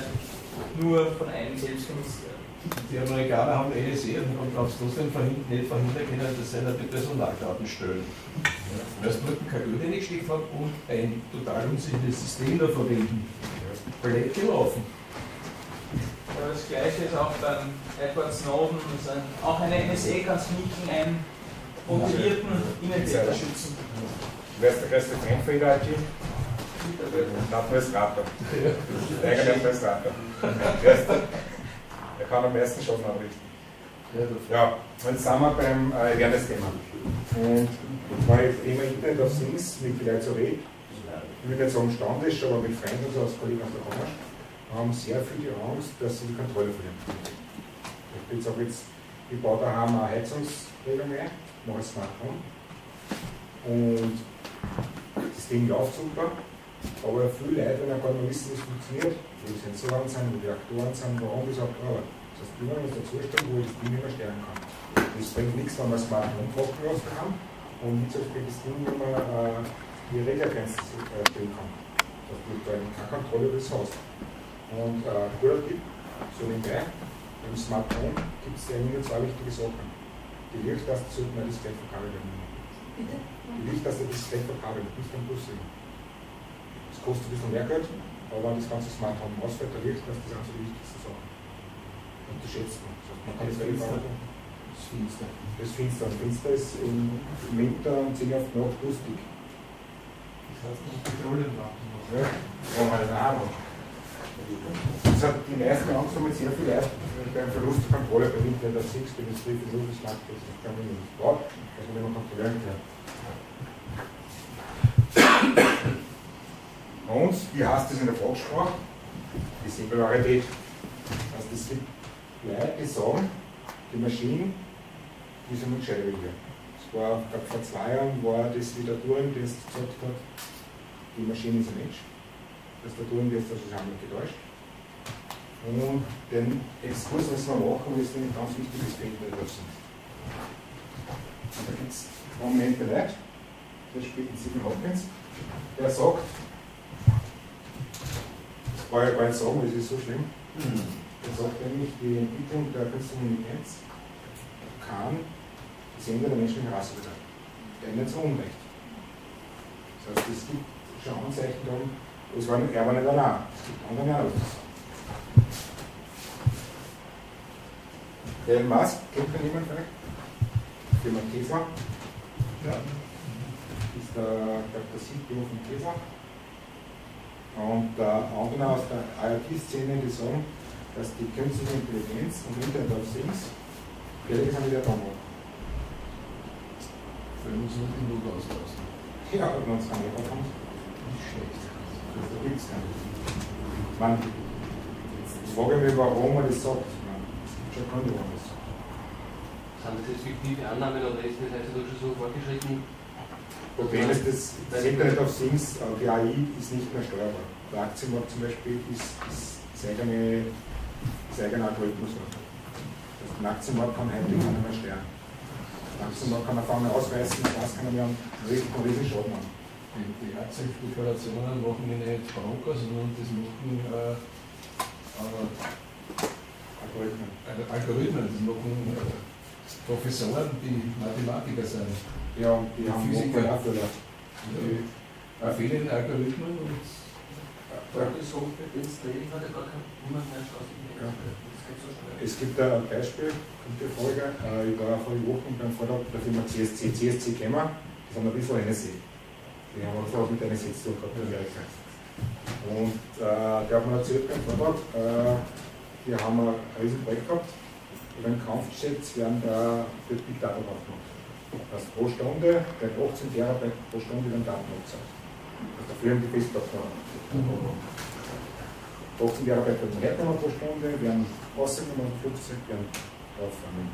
nur von einem selbst genutzt werden. Die Amerikaner haben NSA und haben es trotzdem verhindert, nicht verhindern können, dass sie die Personaldaten stellen. Ja. Weil es dort kein Geld reingesteckt haben und ein total unsicheres System da verwenden blöd gelaufen. Aber das gleiche ist auch beim Edward Snowden, ein, auch eine NSA kann Sneaking einen motivierten Innentäter schützen. Wer ist der größte Fan für der IT? Der Administrator. Der eigene Administrator. Der kann am meisten Schaden anrichten. Ja, jetzt sind wir beim äh, Awareness-Thema. Und weil ich immer Internet of Things mit Leuten so rede, ich will nicht sagen standisch, aber mit Freunden und so aus Kollegen aus der Branche, haben sehr viel die Angst, dass sie die Kontrolle verlieren. Ich sage jetzt, ich baue daheim eine Heizungsregelung ein, mache ein Smart Home und das Ding läuft super, aber viele Leute, wenn gar nicht wissen, wie es funktioniert, wo die Sensoren sind, wo die Reaktoren sind, warum das auch arbeitet. Das heißt, immer ist der Zustand, wo ich das Ding immer stärken kann. Das bringt nichts, wenn wir Smart Home Trockenlassen haben und wie zum Beispiel das Ding immer äh, die Reglergrenzen äh, stellen kann. Dass du da keine Kontrolle über das hast. Und äh, guter Tipp, so nebenbei, beim Smart Home gibt es ja nur zwei wichtige Sachen. Die Lichttaste sollte man das Feld verkabelt werden. Bitte? Die Lichttaste ist das Feld verkabelt, nicht am Bus sehen. Das kostet ein bisschen mehr Geld, aber wenn das ganze Smart Home ausfällt, der Lichttaste ist also die wichtigste Sache. Unterschätzt man. Das heißt, man kann das relativ. Das Finster. Das Finster. Und Finster ist im Winter um 10 auf die Nacht lustig. Das heißt, die Kontrolle machen muss. Ja, brauchen wir eine Ahnung. Das hat die meisten Angst haben jetzt sehr viel Leute beim Verlust der Kontrolle bei Internet auf 6, wenn es Brief in Luft macht, das kann man nicht braucht, dass man immer kontrollieren kann. Und wie heißt das in der Volkssprache? Die Singularität. Also es gibt Leute, die sagen, die Maschinen, die sind nicht war, ich glaube, vor zwei Jahren war das wieder Turing, der gesagt hat, die Maschine ist ein Mensch. Das der Turing, der ist also haben wir getäuscht. Und den Exkurs müssen wir machen, weil es nämlich ganz wichtiges bei der sind. Und da gibt es prominente Leute, zum Beispiel Stephen Hopkins, der sagt, das war ja gar nicht sagen, weil es ist so schlimm, der sagt nämlich, die Entwicklung der künstlichen Intelligenz kann das Ende der menschlichen Rasse bedeuten. Der nicht so unrecht. Das heißt, es gibt schon Anzeichen darum, es war, er war nicht allein, es gibt andere auch. Elon Musk, kennt man jemand vielleicht? Firma Tesla, Ja. ist der, der, der CEO von Tesla. Und der andere aus der IoT-Szene, die sagen, dass die künstliche Intelligenz und Internet of Things gefährlich sind wie der Atomwaffen. Uns noch den Look auslassen. Ja, ob man es kann, aber kommt. Nicht schlecht. Das da gibt es keinen. Ich meine, jetzt frage ich mich, warum man das sagt. Ich Es gibt schon Gründe, warum man das sagt. Sind das jetzt fiktive Annahmen oder ist das heutzutage schon so fortgeschritten? Problem ist, das, das Internet of Things, die AI ist nicht mehr steuerbar. Der Aktienmarkt zum Beispiel ist, ist das eigene, das eigene Algorithmus. Das den Aktienmarkt kann heute keiner mehr steuern. Aktienmarkt kann auf einmal ausreißen, das kann er mir einen riesigen, einen riesigen Schaden machen. Die, die Aktienspekulationen machen die nicht Broker, sondern das machen äh, äh, Algorithmen. Al- Algorithmen, das machen äh, Professoren, die Mathematiker sind. Ja, und die haben Physiker. Dafür. Die äh, fehlen Algorithmen und Das so installiert hat ja. Es gibt ein Beispiel, kommt die Folge, äh, ich war vor Wochen beim Vortrag der Firma CSC, CSC wir, die sind ein bisschen NSA. Die haben auch mit NSA zu tun gehabt in Amerika. Und äh, der hat mir erzählt beim Vortrag, äh, wir haben ein riesen Projekt gehabt, über den Kampfjets werden da wird Big Data drauf gemacht. Das heißt, pro Stunde, bei 18 Terabyte pro Stunde werden Daten abgesagt. Also dafür haben die Festplatten 18 Terabyte werden hergenommen pro Stunde, werden rausgenommen vom Flugzeug, werden aufgenommen.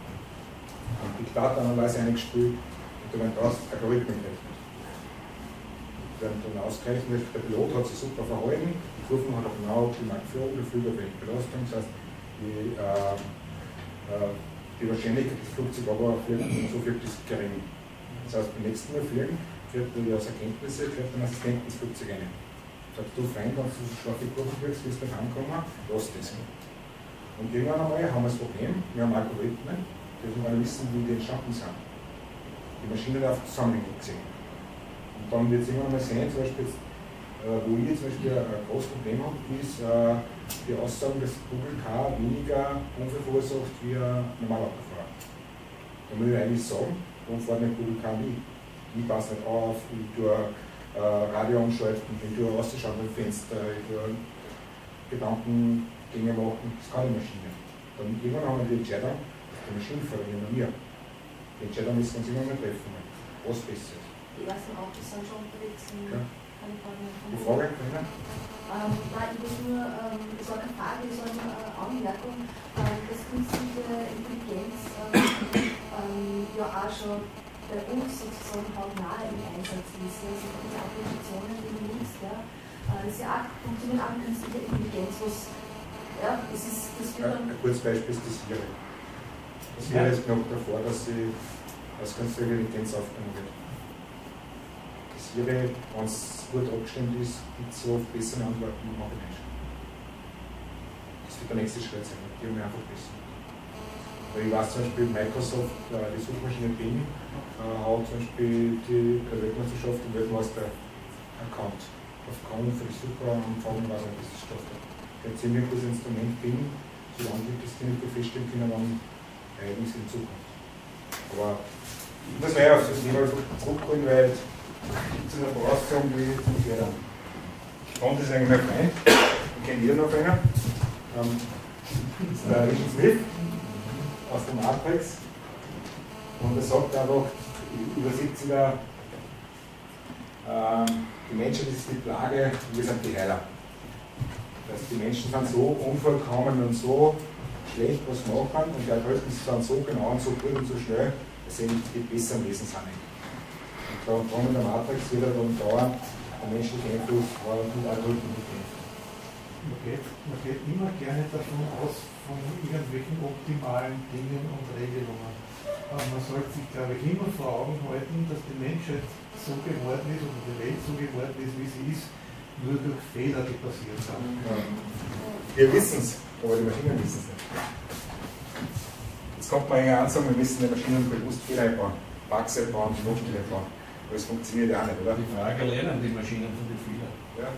Und Big Data Analyse eingespielt und dann werden daraus Algorithmen gerechnet. Die werden dann ausgerechnet, der Pilot hat sich super verhalten, die Kurven hat er genau optimal geflogen, der hat wenig Belastung, das heißt, die, äh, äh, die Wahrscheinlichkeit, das Flugzeug aber fliegt, so viel ist gering. Das heißt, beim nächsten Mal fliegen, kriegt er aus Erkenntnisse, kriegt ein Assistent ins Flugzeug rein. Sagst du, Freund, wenn du so schlafe Kurven kriegst, willst du nicht ankommen, lass das. Und irgendwann einmal haben wir das Problem, wir haben Algorithmen, die wollen wissen, wie die entstanden sind. Die Maschine darf Zusammenhänge gesehen. Und dann wird es irgendwann mal sehen, zum Beispiel, Äh, wo ich zum Beispiel ein großes Problem habe, ist äh, die Aussagen, dass Google Car weniger Unfall verursacht wie ein normaler Autofahrer. Da muss ich eigentlich sagen, warum fährt nicht Google Car nie? Ich passe nicht auf, ich tue äh, Radio umschalten, ich tue rauszuschauen beim Fenster, ich tue Gedankengänge machen, das kann die Maschine. Dann irgendwann haben wir die Entscheidung, die Maschine fährt nicht mehr. Die Entscheidung müssen wir uns immer mehr treffen. Was besser ist. Die ersten Autos sind schon unterwegs in Ja. Kalifornien. Die Frage, Karina? Ähm, nein, ich muss nur, ähm, das war keine Frage, das war eine äh, Anmerkung, ähm, dass künstliche Intelligenz ähm, ähm, ja auch schon bei uns sozusagen hautnah im Einsatz ist. Also die Applikationen, die du nimmst, ja, äh, das ist ja auch, funktioniert auch mit künstlicher Intelligenz, was, ja, das ist, das wird dann, ein kurzes Beispiel ist die Siri. Die Siri ist knapp davor, dass sie als künstliche Intelligenz aufgenommen wird. Die Siri, wenn es gut abgestimmt ist, gibt es so oft bessere Antworten wie manche Menschen. Das wird der nächste Schritt sein. Die haben wir einfach besser. Weil ich weiß zum Beispiel, Microsoft, äh, die Suchmaschine Bing, äh, hat zum Beispiel die Weltmeisterschaft im Weltmeister erkannt. Für die Suchanfragen, was er das geschafft hat. Ein ziemlich gutes Instrument Bing, solange wir das ziemlich gut feststellen können, wann Ereignisse in Zukunft. Aber ich muss mehr auf das Thema zurückholen, weil es zu einer Voraussetzung, die zum. Und das ist eigentlich mein Freund, den kennt ihr noch einer. Ähm, das ist der Richard Smith aus dem Matrix. Und er sagt einfach, übersetzt wieder, ähm, die Menschheit ist die Plage, wir sind die Heiler. Das die Menschen sind so unvollkommen und so schlecht was machen und die Algorithmen sind so genau und so gut und so schnell, dass sie nicht die besseren Wesen sind. Und da drum in der Matrix wird er dann dauern, der menschliche Einfluss war mit Algorithmen bekämpft. Man geht, man geht immer gerne davon aus, von irgendwelchen optimalen Dingen und Regelungen. Aber man sollte sich, glaube ich, immer vor Augen halten, dass die Menschheit so geworden ist oder die Welt so geworden ist, wie sie ist, nur durch Fehler, die passiert sind. Ja. Wir wissen es, aber die Maschinen wissen es nicht. Jetzt kommt man ja an, sagen, wir müssen die Maschinen bewusst Fehler einbauen, Bugs einbauen, Notstelle einbauen. Aber es funktioniert ja auch nicht, oder? Die Frage lernen die Maschinen von den Fehlern. Ja.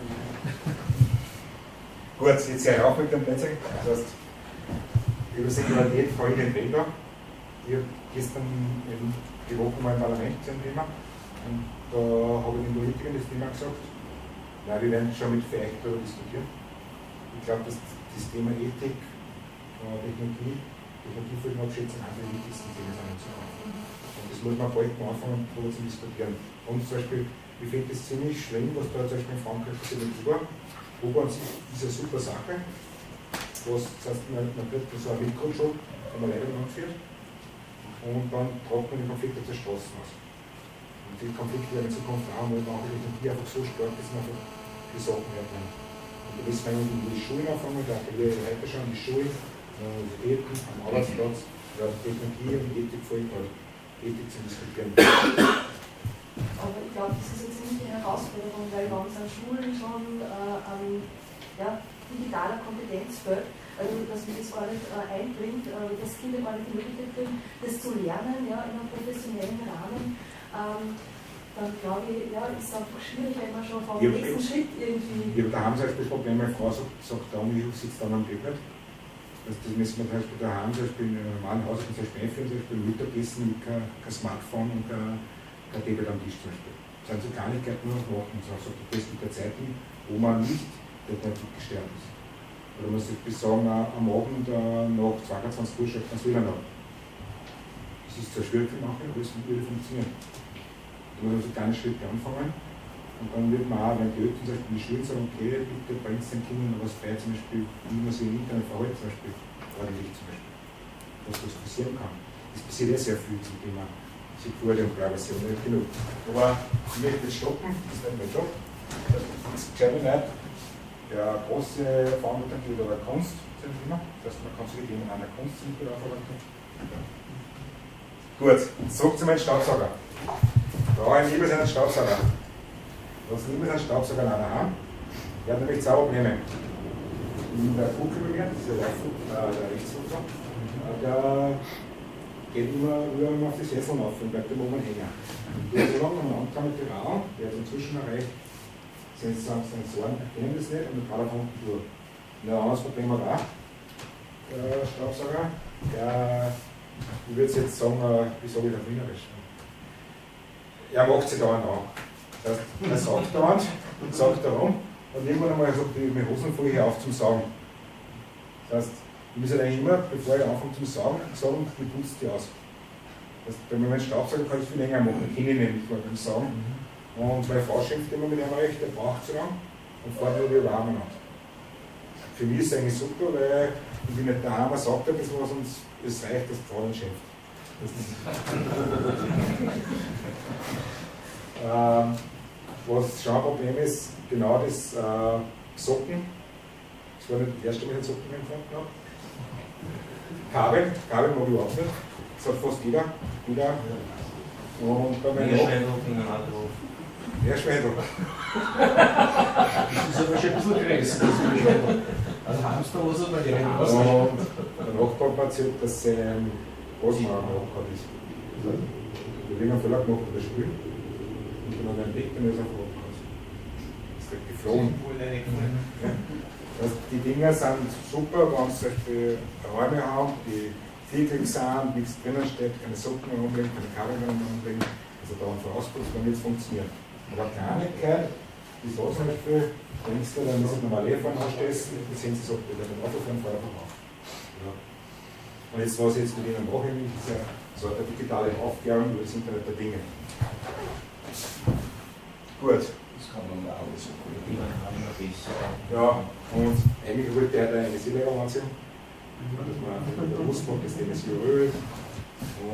Gut, jetzt höre ich auf mit dem Plätzchen. Das heißt, über Singularität frage ich den Felder. Ich habe gestern eben die Woche mal im Parlament zum Thema und da habe ich den Politikern das Thema gesagt, ja, wir werden schon mit vielleicht darüber diskutieren. Ich glaube, dass das Thema Ethik, äh, Technologie, Technologiefolgenabschätzung eines der wichtigsten Themen sind Und das muss man bald mal anfangen, darüber zu diskutieren. Und zum Beispiel, ich finde das ziemlich schlimm, was da zum Beispiel in Frankreich passiert mit Kuba. Kuba an sich ist eine super Sache. Was, das heißt, man, kriegt so ein Mikrojob, wenn man Leute anführt. Und dann tragt man die Konflikte zur Straße aus. Und die Konflikte werden in Zukunft auch, weil man die einfach so stark ist, man einfach die Sachen werden. Und da müssen wir in die Schulen anfangen, da appelliere ich heute schon an die Schulen, Universitäten, am Arbeitsplatz, ja, die Technologie und die Ethik folgt halt. Ethik zu diskutieren. aber ich glaube, das ist eine ziemliche Herausforderung, weil bei unseren Schulen schon äh, an ja, digitaler Kompetenz fällt, also dass man das gar nicht äh, einbringt, äh, dass Kinder gar nicht die Möglichkeit kriegen, das zu lernen, ja, in einem professionellen Rahmen. Ähm, dann glaube ich, ja, ist es einfach schwierig, wenn man schon vom Ja, nächsten Schritt irgendwie. Ja, da haben sie Beispiel das Problem, meine Frau sagt, sagt dann, ich sitze dann am Tablet. Also das müssen wir zum Beispiel daheim, zum Beispiel in einem normalen Haus, zum Beispiel einführen, zum Beispiel Mittagessen mit kein, kein Smartphone und kein, kein Tablet am Tisch zum Beispiel. Das sind so Kleinigkeiten, die man machen muss. Also das gibt ja Zeiten, wo man nicht definitiv gestört ist. Oder man sich bis sagen, am Abend äh, nach 22 Uhr schafft man es wieder noch. Das ist zwar schwierig für manche, aber es würde funktionieren. Da muss man so kleine Schritte anfangen. Und dann wird man auch, wenn die Eltern zum in die Schule sagen, okay, bitte bringt den Kindern was bei, zum Beispiel, wie man sich im Internet verhält, zum Beispiel, ordentlich zum Beispiel, was das passieren kann. Das passiert ja sehr viel zum Thema Security und Privacy, aber nicht genug. Aber ich möchte das stoppen, das ist nicht mein Job. Das entscheide ich nicht. Der große Verantwortung geht aber Kunst zum Thema, das heißt, man kann sich Themen einer Kunst ziemlich gut zurück zu meinem Staubsauger. Da ich liebe einen Staubsauger. Was niemand einen Staubsauger in einer Hand. Er hat nämlich zwei Probleme. In der Fuge bei mir, das ist der, Rechtfuß, äh, der Rechtsfuß, äh, der geht immer, immer auf die Sessel auf und bleibt im Moment hängen. Der ist so lange am Anfang mit der Raum, der hat inzwischen erreicht Sensoren erkennen das nicht und er von durch. Und ein anderes Problem hat auch der Staubsauger, der, ich würde jetzt sagen, äh, wie sage ich das Wienerisch? Er macht sich dauernd an. Das heißt, er sagt dauernd und sagt darum und irgendwann einmal sagt die meine Hosen voll auf zum Saugen. Das heißt, ich muss halt eigentlich immer, bevor ich anfange zum Saugen, sagen, ich putze die aus. Das, bei meinem Staubsauger kann ich viel länger machen, kenne ich nämlich beim Saugen. Und meine Frau schimpft immer mit einem recht, der braucht zu lang und fährt nur die Warmen an. Für mich ist es eigentlich super, weil ich bin nicht daheim, man sagt ein bisschen was und es reicht, dass die Frau nicht schimpft. ähm, was schon ein Problem ist, genau das äh, Socken. Das war nicht der erste, der Socken empfunden hat. Kabel, Kabel mag ich überhaupt nicht. Das hat fast jeder. jeder. Und bei meinen Meerschweinel. Das ist aber schon ein bisschen größer. Ein Hamster, was er bei dir Und der Nachbar erzählt, dass sein Rosenmagen abgehauen ist. Also, wir legen vielleicht noch das Spiel und dann hat er entdeckt und ist auf abgehauen. Ist halt geflogen. Also die Dinger sind super, wenn sie solche Räume haben, die vielfältig sind, nichts drinnen steht, keine Socken umlegen, keine Kabel umlegen, also da ein Vorausbruch, wenn jetzt funktioniert. Aber Kleinigkeit, die so zum Beispiel, denkst du, dann müssen normal eh fahren anstessen, die sehen sie so, wenn der Auto fahren, feuer auf. Ja. Und jetzt, was ich jetzt mit Ihnen mache, ist ja so eine digitale Aufklärung über das Internet der Dinge. Gut. Das kann man auch so korrigieren, haben wir besser. Ja, und eigentlich wollte der da eine Seelehrer ansehen, dass man bewusst macht, dass das Öl.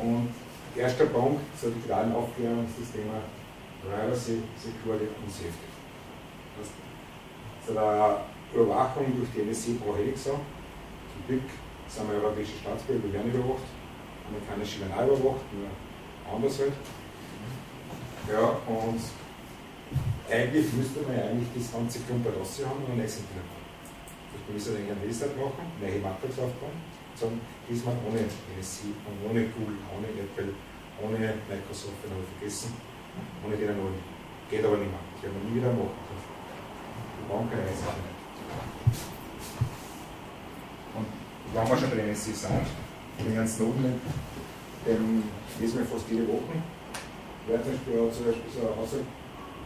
Und erster Punkt zur digitalen Aufklärung ist das Thema Privacy, Security und Safety. Das zu der Überwachung durch die NSC brauche ich gesagt. Zum Glück sind wir europäische Staatsbürger, wir werden überwacht. Amerikanische werden auch überwacht, nur anders halt. Ja, und eigentlich müsste man ja eigentlich das ganze Klumpert haben und ein Internet haben. Das müsste man einen Reset machen, neue Matrix aufbauen sagen, diesmal ohne NSC und ohne Google, ohne Apple, ohne Microsoft, den habe ich vergessen ohne den Null. Geht aber nicht mehr. Das werden wir nie wieder machen. Die brauchen keine Einzelheiten. Und wenn wir schon bei den NSC sind, den ganzen Noten, den lesen wir fast jede Woche. Wer zum Beispiel hat zum Beispiel so eine Aussage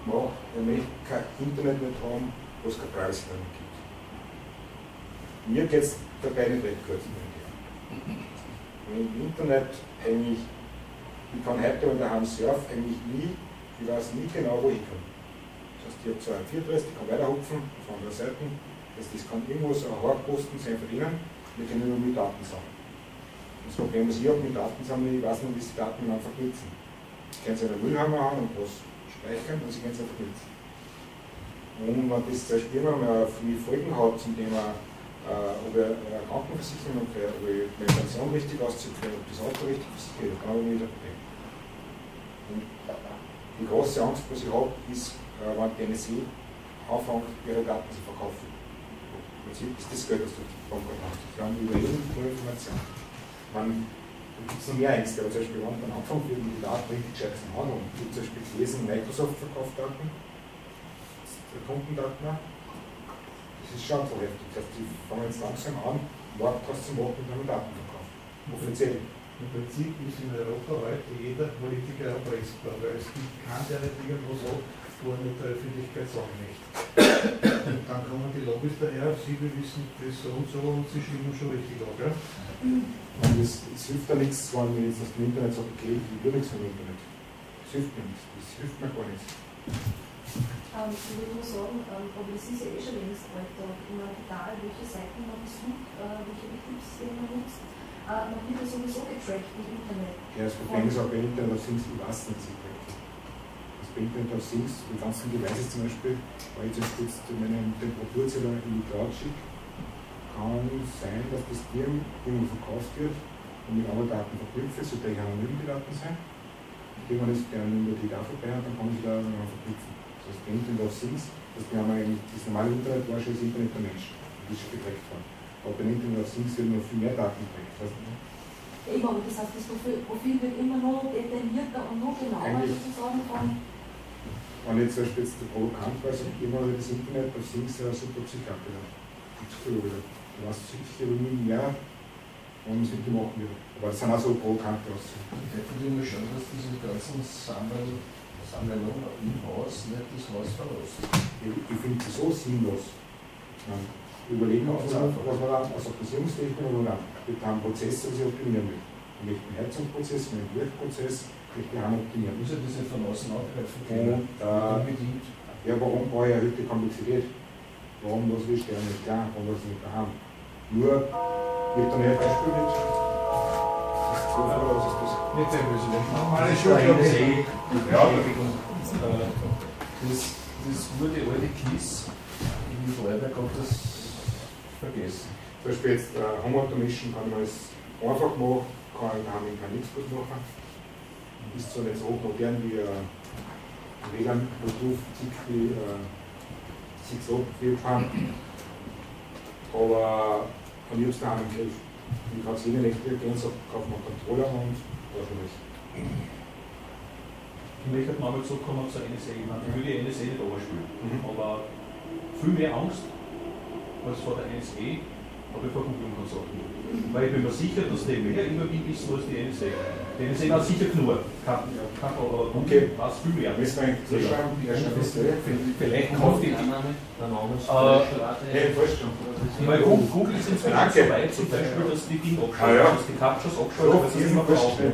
gemacht, er möchte kein Internet nicht haben, wo es kein Privacy mehr gibt. Mir geht es dabei nicht recht gut. Wenn Internet eigentlich ich kann heute, wenn daheim surf, eigentlich nie, ich weiß nie genau, wo ich kann. Das heißt, ich habe zwar einen Viertreст, ich kann weiterhupfen auf andere Seiten, das, das kann irgendwo so ein Haarposten sein von ihnen, wir können nur mit Daten sammeln. Das Problem, was ich habe mit Daten sammeln, ich weiß nicht, wie sie die Daten einfach nutzen. Sie können sie in der Müllhammer haben und was speichern und sie können nutzen. Und wenn das zum Beispiel immer viel Folgen hat zum Thema äh, ob er eine Krankenversicherung hat, ob ich meine Pension richtig auszieht, ob das Auto richtig versichert, dann habe ich wieder ein Problem. Und die große Angst, was ich habe, ist, äh, wenn die NSA anfängt, ihre Daten zu verkaufen. Im Prinzip ist das Geld, das du bekommen hast. Ich kann über nur Information. Man, da gibt es noch mehr Ängste, aber zum Beispiel, wenn dann anfangen wird, die Daten richtig gescheit zu haben, und zum Beispiel gelesen, Microsoft verkauft Daten, Kundendaten, das ist schon so heftig. Das heißt, die fangen jetzt langsam an, Mordkosten zu machen und dann Daten verkaufen. Offiziell. Im Prinzip ist in Europa heute jeder Politiker erpressbar, weil es gibt keinen, der nicht irgendwo sagt, wo er mit der Öffentlichkeit sagen möchte. Und dann kommen die Lobbys daher, sie wir wissen das so und so und sie stimmen schon richtig ab. Ja? Und es, es hilft da nichts, wenn man jetzt aus dem Internet sagt, okay, ich will nichts vom Internet. Das hilft mir nichts. Das hilft mir gar nichts. Ähm, ich würde nur sagen, ähm, aber das ist ja eh schon längst heute, immer egal, welche Seiten man besucht, äh, welche Betriebssysteme man nutzt, äh, man wird ja sowieso getrackt im Internet. Ja, das Problem ist auch bei Internet of Things, nicht, sie trackt. Das Internet of Things, die ganzen Devices zum Beispiel, weil ich jetzt kurz meinen Temperaturzähler in die Cloud schicke, kann sein, dass das Tier irgendwo verkauft wird und mit anderen Daten verknüpfe, sollte ich anonym die Daten sein. Gehen wir das gerne über die da vorbei und dann kann ich da verknüpfen das Internet of Things, das, das normale Internet war schon das Internet der Menschen, das ist schon geprägt worden. Aber beim Internet Things werden noch viel mehr Daten geprägt. Das heißt, Eben, aber das heißt, das Profil, Profil wird immer noch detaillierter und noch genauer sozusagen von. wenn jetzt zum Beispiel jetzt der Provokant war, sagt immer über das Internet, auf Sings ein super Psychiater. Psychologe. Du weißt sicher nie mehr, und es mit dem machen wird. Aber das sind auch so provokante Aussagen. Ich hätte mir schon, dass diese ganzen Sammel, Sammlungen im Haus nicht das Haus verlassen. Ich, ich finde es so sinnlos. Ja. Überlegen wir uns, was wir da aus Oppositionsrichtung oder wir haben Prozesse, die sie optimieren will. Ich möchte einen Heizungsprozess, einen Wirkprozess, ich möchte haben optimieren. Muss ja das nicht von außen angreifen Und äh, Unbedingt. ja, warum brauche ich erhöhte Komplexität? Warum was will ich der nicht klar, warum was nicht daheim? Nur, ich habe da nicht ein Beispiel mit. Was ist das? Nicht ist Schule. der NSA. Ja. Das, alte KISS in Vorarlberg hat das vergessen. Zum Beispiel jetzt äh, Home Automation kann man es einfach machen, kann ich daheim in nichts gut machen. Ist zwar nicht so hochmodern wie ein WLAN, Bluetooth, Zigbee, äh, Zigzag, wie haben. Aber am liebsten im Griff. Ich kann es in Elektrik gehen, sagt, kauft man Controller und schon ist. Ich möchte nochmal zurückkommen zur NSA. Ich meine, ich will die NSA nicht überspielen, Mhm. aber viel mehr Angst als vor der NSA habe ich vor Google und Konsorten. Weil ich bin mir sicher, dass die mehr Überblick ist als die NSA. Die NSA hat sicher genug, kann, kann aber Okay. Google weiß viel mehr. Müssen wir zuschreiben, die erste Liste? Vielleicht kauft die Annahme, der Name ist Äh. Weil Google ist inzwischen so weit, zum Beispiel, dass die Dinge Ah, abschalten, ja. dass die Captures So, abschalten, weil sie mehr brauchen.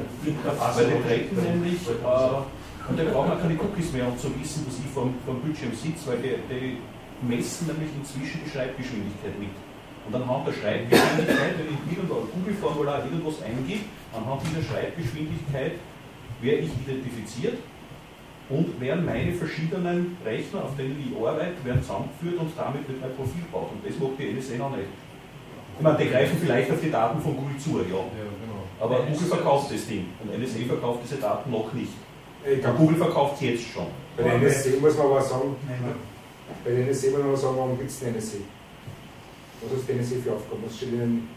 Weil die tracken nämlich, äh, und da braucht man keine Cookies mehr, um zu wissen, dass ich vom, vom Bildschirm sitze, weil die, die messen nämlich inzwischen die Schreibgeschwindigkeit mit. Und anhand der Schreibgeschwindigkeit, wenn ich in irgendein Google-Formular irgendwas eingebe, anhand dieser Schreibgeschwindigkeit werde ich identifiziert und werden meine verschiedenen Rechner, auf denen ich arbeite, werden zusammengeführt und damit wird mein Profil gebaut. Und das macht die NSA noch nicht. Ich meine, die greifen vielleicht auf die Daten von Google zu, ja. Ja, genau. Aber Google verkauft das Ding und NSA verkauft diese Daten noch nicht. Ich Ja, glaube, Google verkauft es jetzt schon. bei der NSC muss man aber sagen, Nein, bei der NSC muss man aber sagen, warum gibt es den NSC? Was ist die NSC für Aufgaben? Was steht in den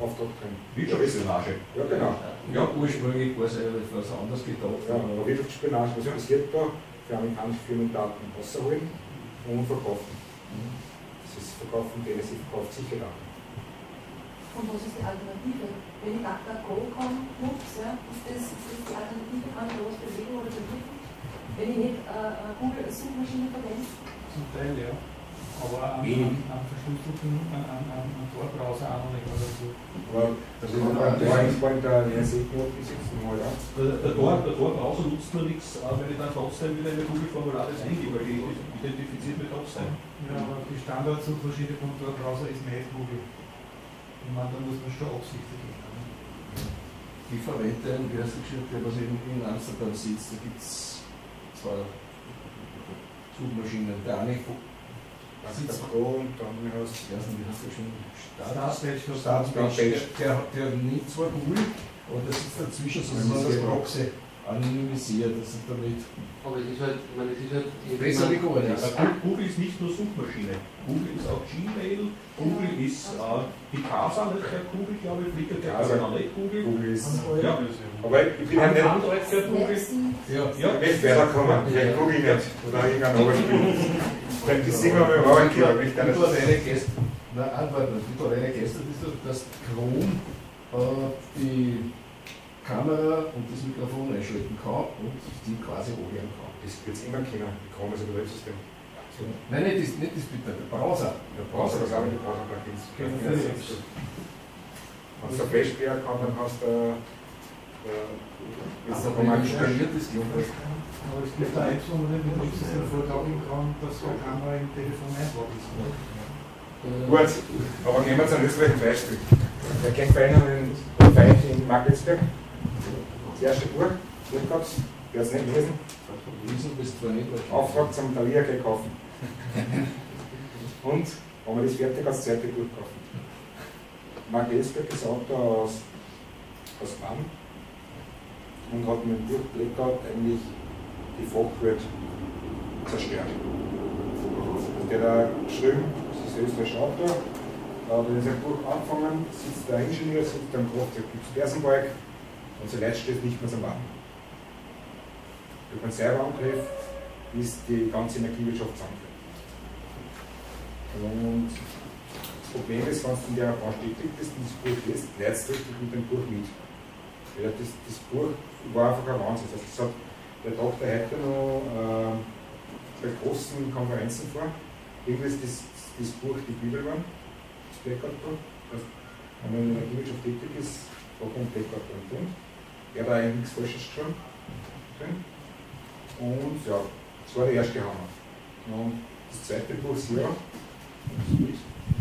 Auftrag drin? Wirtschaftsspionage. Ja, genau. Ja, ursprünglich war es eigentlich was anderes gedacht. Ja, aber Wirtschaftsspionage, was passiert da? Für amerikanische Firmen Daten rausholen und verkaufen. Das ist Verkaufen, die NSC verkauft sicher Daten. Und was ist die Alternative? Wenn ich DuckDuckGo kann, ups, ja, ist, das, ist das die Alternative? Kann ich was bewegen oder bewirken? Wenn ich nicht äh, Google als Suchmaschine verwende? Zum Teil, ja. Aber an, Wenig. an, an verschlüsselten, an, an, an, an Tor-Browser auch noch nicht oder so. Aber das ist ein Point der NSC-Knoten sitzen mal da. Der, der, Tor, der Tor-Browser nutzt nur nichts, wenn ich dann trotzdem wieder in der Google-Formular das eingebe, weil die identifiziert mit trotzdem. Ja, aber die Standardsuchmaschine vom Tor-Browser ist nicht Google. Ich meine, da muss man schon absichtlich gehen. Ich verwende einen Geschichte, der was in, in Amsterdam sitzt. Da gibt es zwei Suchmaschinen. Der eine Das ist Pro und dann hast nicht, wie heißt der schon? Startpage, Startpage. Der, der, nimmt zwar Google, aber der sitzt dazwischen sozusagen als Proxy anonymisiert. Das ist damit Aber es ist halt, ich meine, es ist halt. besser wie nichts. Aber Google ist nicht nur Suchmaschine. Google ist auch Gmail, Google ist äh, die Casa, nicht der Google, glaube ich, Flickr, der Casa. Casa, nicht Google. Google ist. Ja, Aber ich bin ja nicht. Android für Google. Ja, Ja, Nicht weiterkommen, vielleicht Google nicht. Oder irgendein anderes Spiel. Wenn die singen wir mit dem Arbeitgeber, nicht Die einer. dort eine Gäste, na, antworten, die dort eine Gäste ist, dass Chrome äh, die Kamera und das Mikrofon einschalten kann und die quasi anhören kann. Das wird es immer kennen. Die kommen so Betriebssystem. Nein, nicht das, nicht das bitte, der Browser. Der Browser, das auch mit den Browser-Plugins. Genau, Wenn das du einen Flash-Player kann, dann hast du äh, Also, noch wenn mal ist, das Aber es gibt da Apps, wo man nicht benutzen kann, vortragen kann, dass so eine Kamera im Telefon einbaut ist. Gut, aber nehmen wir jetzt ein österreichisches Beispiel. Wir gehen bei einem Feind in Marketsberg. Das erste Buch, hier gehabt wer es nicht lesen, aber Auftrag zum Thalia kaufen. Und, man das fertig als zweite Buch kaufen. Mark Ellsberg ist Autor aus, aus Bann und hat mit dem Buch Blackout eigentlich die Fachwelt zerstört. Der hat da geschrieben, das ist ein österreichischer Autor, aber wenn sein Buch anfangen, sitzt der Ingenieur, sitzt am Kraftwerk Bersenberg und so Leute steht nicht mehr zum Warten. Durch einen Cyberangriff ist die ganze Energiewirtschaft zusammenführt. Und das Problem ist, wenn du in der Branche tätig bist und das Buch liest, leidest du richtig mit dem Buch mit. Ja, das, das Buch war einfach ein Wahnsinn. Also das hat der Doktor heute noch äh, bei großen Konferenzen vor. Irgendwie ist das, das Buch die Bibel war, das Blackboard-Buch. Das, wenn man in der Energiewirtschaft tätig ist, braucht man Blackboard und. Er hat eigentlich nichts Falsches geschrieben. Und ja, das war der erste Hammer. Und das zweite Buch Zero,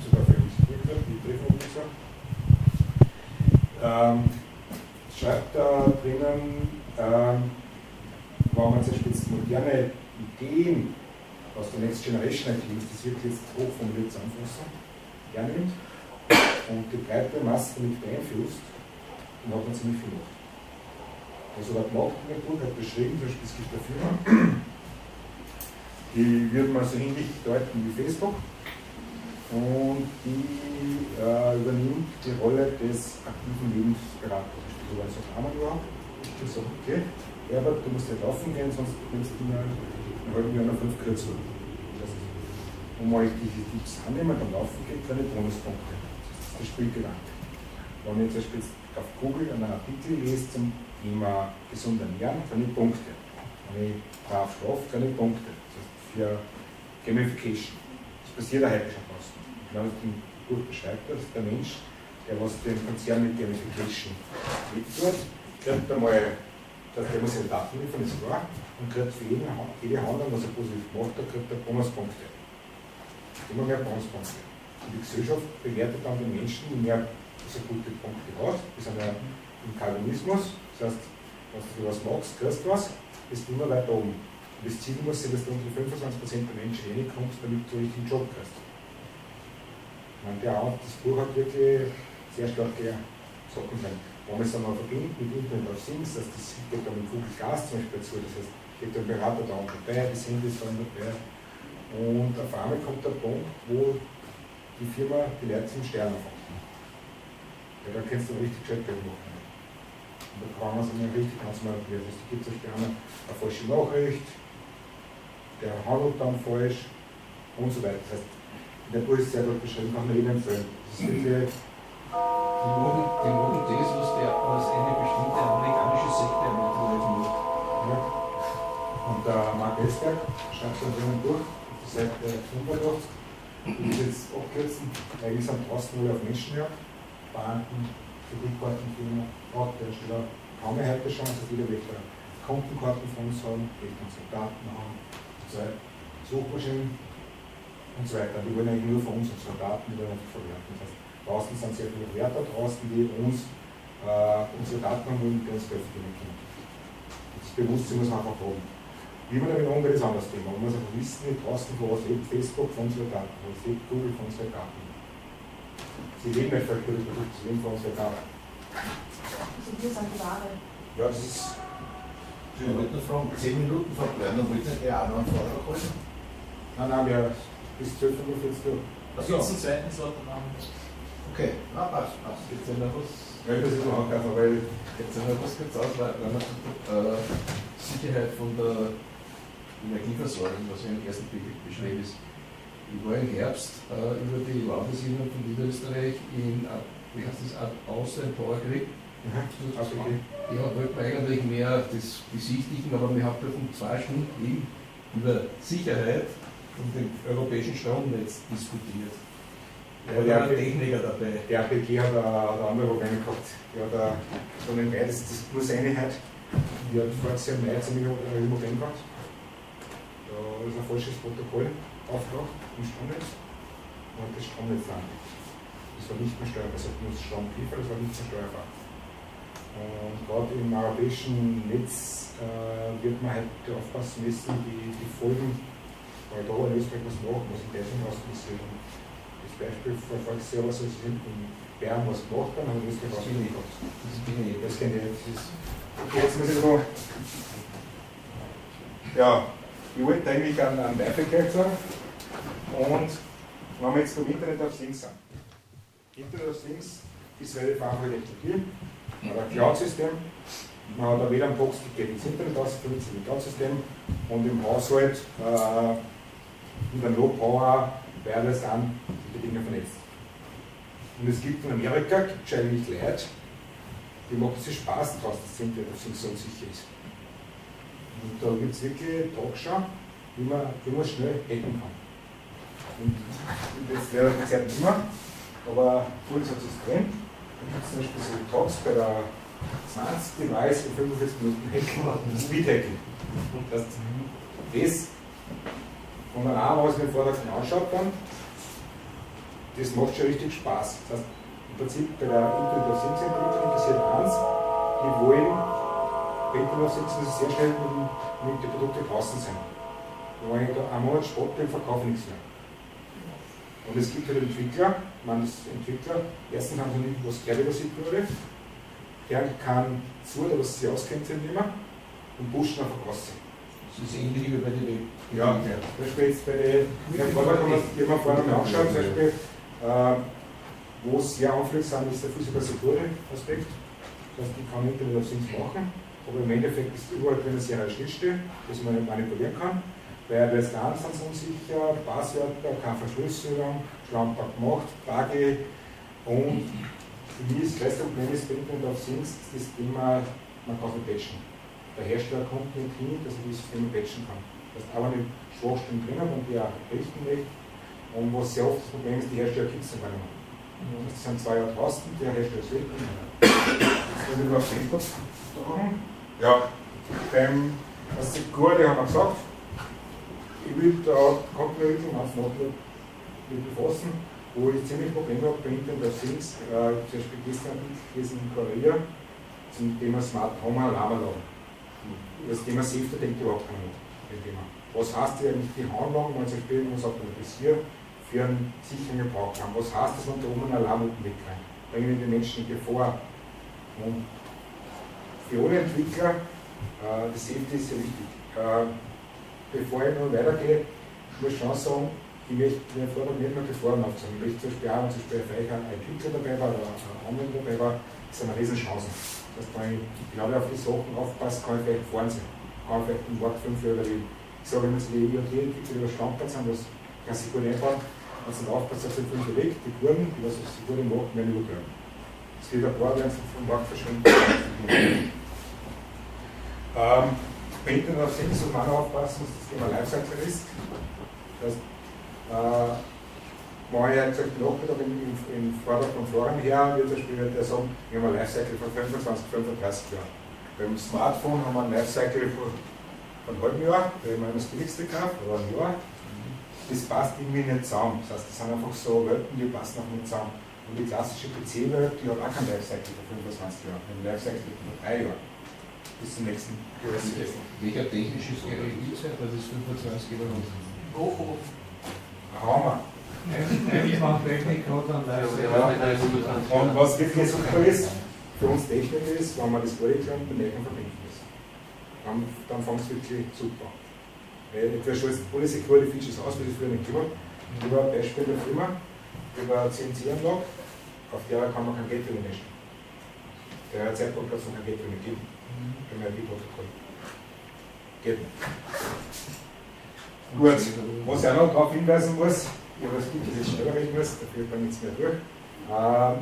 sogar für uns die Trefferofficer, ähm, schreibt da drinnen, ähm, wenn man Beispiel moderne Ideen aus der Next Generation IT, das wird jetzt hochformuliert zusammenfassen, hernimmt und die breite Masse damit beeinflusst, dann hat man ziemlich viel gemacht. Also der Marketing hat beschrieben, zum Beispiel es gibt eine Firma, die wird man so ähnlich deuten wie Facebook und die äh, übernimmt die Rolle des aktiven Lebensberaters. Du weißt auch einmal überhaupt. Ich sage, okay, Herbert, du musst nicht laufen gehen, sonst nimmst du mal einen halben Jahr noch fünf Kürzel. Das heißt, um euch diese Tipps annehmen, dann laufen geht, keine Bonuspunkte. Das ist der Spielgedanke. Wenn ich zum Beispiel auf Google einen Artikel lese zum Thema gesund ernähren, ich Punkte. Wenn ich brav schlafe, ich Punkte. Das heißt, für Gamification. Das passiert ja heute schon das gut beschreibt das, der Mensch, der was den Konzern mit Gamification mittut, kriegt einmal dass der muss ja Daten liefern, ist klar, und kriegt für jeden, jede Handlung, was er positiv macht, da kriegt er Bonuspunkte. Immer mehr Bonuspunkte. Und die Gesellschaft bewertet dann den Menschen, mehr dass er gute Punkte hat. Sind ja im Kalvinismus, das heißt, wenn du was machst, kriegst du was, bist du immer weiter oben. Und das Ziel muss sein, dass du unter 25% der Menschen reinkommst, damit du richtig einen Job kriegst. Meine, der, das Buch hat wirklich sehr starke Sachen drin. Wenn man es dann mal verbindet mit Internet of Things, dass das geht dann mit Google Glass zum Beispiel dazu, das heißt, geht der Berater da dabei, Handy ist dann dabei. Und auf einmal kommt der Punkt, wo die Firma die Leute zum Stern anfängt. Ja, da kannst du richtig gescheit machen. Und da kann man es dann richtig ganz manipulieren. Also, gibt es gerne eine falsche Nachricht, der handelt dann falsch und so weiter. Das heißt, der Buch ist sehr gut beschrieben, kann man jedem empfehlen. Das ist wirklich die machen, die machen das, was, der, was eine bestimmte amerikanische Sekte ermöglichen wird. Ja. Und der Mark Esberg schreibt dann drinnen durch, auf der Seite 85, ich will jetzt abkürzen, wir sind draußen wohl auf Menschenjagd, Banken, Kreditkartenfirmen, Autohersteller, haben wir heute schon, also viele welche Kontenkarten von uns haben, die unsere Daten haben, weiter, Suchmaschinen und so weiter. Die wollen eigentlich nur von uns unsere Daten, die wollen einfach verwerten. Das heißt, Draußen sind sehr viele Werte draußen, die uns äh, unsere Daten haben und veröffentlichen können. Das Bewusstsein muss man einfach haben. Wie man damit umgeht, ist ein anderes Thema. Man muss einfach wissen, wie draußen von was lebt Facebook von unseren Daten, was lebt Google von unseren Daten. Sie leben nicht vielleicht über Produkte, sie leben von unseren Daten. Also wir sind die Ware. Ja, das ist. Ich wollte nur fragen, 10 Minuten verbleiben, dann wollte ich eher auch noch einen Vortrag holen. Nein, nein, wir bis 12.45 Uhr. Also jetzt einen zweiten am Abend. Okay, na passt, passt. Jetzt sind wir was. Ja, das ist auch einfach, weil. Jetzt wir was kurz aus, weil wenn man äh, Sicherheit von der Energieversorgung, was ja im ersten Blick beschrieben ist. Ich war im Herbst äh, über die Landesinnung von Niederösterreich in, äh, wie heißt das, Grid. Mhm. Okay. Ja, wollten wir eigentlich mehr das besichtigen, aber wir haben davon zwei Stunden über Sicherheit und dem europäischen Stromnetz diskutiert. Ja, der, war Techniker dabei. der APG hat ein andere Problem gehabt. Der hat so eine beides, das ist bloß Einheit. Die hat Jahr im Mai ziemlich ein Problem gehabt. Da ist ein falsches Protokoll aufgetaucht im Stromnetz und das Stromnetz lang. Das war nicht mehr steuerbar. Es hat nur das Strom geliefert, das war nicht mehr steuerbar. Und gerade im europäischen Netz äh, wird man halt aufpassen müssen, die, die Folgen, weil da in Österreich was machen, was Deutschland was passiert. Und das Beispiel verfolgt sehr was, als in Bern was gemacht haben, Österreich was nicht gehabt. Das bin ich. Das kenne ich. Das ist okay, jetzt muss ich noch. Ja, ich wollte eigentlich an, an Weitergleich sagen. Und wenn wir jetzt beim Internet of Things sind. Internet of Things ist relativ einfach explodiert. Ein Cloud-System. Man hat auch wieder einen Box, die geht ins Internet aus, das Simultansystem und im Haushalt äh, Low Power Wireless an die Dinge vernetzt. Und es gibt in Amerika, gibt es eigentlich Leute, die machen sich Spaß draus, dass das Internet auf so sicher ist. Und da gibt es wirklich Talkshow, wie man, wie man schnell hacken kann. Und das wäre Zeit nicht mehr, aber Tools hat es drin. Da gibt es zum Beispiel so Talks bei der 20 Device in 45 Minuten Hacken, Speed Hacking. Das, das von der Rahmen aus den Vortrag anschaut dann, das macht schon richtig Spaß. Das heißt, im Prinzip bei der of Things Entwicklung passiert eins, die wollen bei of Things sehr schnell mit, mit den Produkten draußen sein. Die wollen da einen Monat spotten und verkaufen nichts mehr. Und es gibt halt Entwickler, man ist Entwickler, erstens haben sie nicht was gehört über Security, der kann zu, dass sie auskennt sind immer und pushen einfach raus. Das ist ähnlich wie bei den Ja, zum Beispiel jetzt bei den, ich habe mir vorher mal angeschaut, zum Beispiel, äh, wo es sehr sind, ist der Physical Security Aspekt. Das heißt, die kann Internet of Things machen, aber im Endeffekt ist überall drin eine sehr Schnittstelle, dass man manipulieren kann. Bei LAN sind sie unsicher, Passwörter, keine Verschlüsselung, Schlammbad gemacht, Buggy und für mich das Problem ist bei Internet of Things das Thema, man kann es nicht patchen. Der Hersteller kommt nicht hin, dass er die Systeme patchen kann. Das heißt, aber eine Schwachstellen drin hat und die auch richten nicht. Und was sehr oft das Problem ist, die Hersteller gibt es nicht mehr. Das sind zwei Jahre draußen, der Hersteller ist weg. Jetzt will ich noch auf sagen. Ja, beim das Security haben wir gesagt, ich will da Kontinuierung auf Notebook befassen, wo ich ziemlich Probleme habe bei Internet of Things, äh, zum Beispiel gestern gelesen in Korea zum Thema Smart Home Alarmanlagen. Das Thema Safety denkt überhaupt keiner mit. Thema. Was heißt eigentlich die Anlagen, wenn zum Beispiel, man sagt, man bis hier für einen sicheren Gebrauch haben? Was heißt das, wenn da oben ein Alarm unten wegrennt? Bringen die Menschen in Gefahr? Und für alle Entwickler, äh, das Safety ist sehr wichtig. Äh, bevor ich noch weitergehe, muss ich schon sagen, ich möchte den Vortrag nicht nur Gefahren aufzeigen. Ich möchte zum Beispiel auch, wenn zum Beispiel vielleicht ein Entwickler dabei war oder ein Anwender dabei war, das sind eine Riesenchancen. Dass wenn ich genau auf die Sachen aufpasse, kann ich vielleicht fahren sein. Kann ich vielleicht ein Wort 5 überleben. Ich sage, wenn Sie die IoT-Entwickler über Standard sind, das kann sich gut einbauen, wenn Sie aufpassen, dass Sie fünf weg, die Kurven, die was Sie gut machen, werden übertragen. Es geht ein paar, werden Sie vom Markt verschwinden. ähm, Internet of Things muss man auch aufpassen, dass das Thema Lifecycle ist. Das heißt, äh, man ja gesagt, nachgedacht im, im, im Vortrag von Florian her, wird zum Beispiel der sagen, wir haben ein Lifecycle von 25, 35 Jahren. Beim Smartphone haben wir ein Lifecycle von, von einem halben Jahr, wenn man das billigste kauft, oder ein Jahr. Das passt irgendwie nicht zusammen. Das heißt, das sind einfach so Welten, die passen noch nicht zusammen. Und die klassische PC-Welt, die hat auch kein Lifecycle von 25 Jahren, ein Lifecycle von drei Jahren. Bis zum nächsten Welcher technisches Gerät es ja, das ist 25 Jahre Hoch, Hammer. Irgendwann Technik Und was wirklich super ist, für uns Technik ist, wenn man das Qualitären mit Necken verbinden ist. Dann, dann fängt es wirklich super. Weil ich schon jetzt alle Security Features aus, wie das früher nicht gemacht habe ein Beispiel der Firma, über eine CNC-Anlage, auf der kann man kein Gateway mischen. Der Zeitpunkt hat es noch kein Gateway mehr gegeben. Beim IP-Protokoll. Geht nicht. Gut, was ich auch noch darauf hinweisen muss, ich habe das Bild jetzt schneller reden muss, dafür bringe ich es mehr durch. Ähm,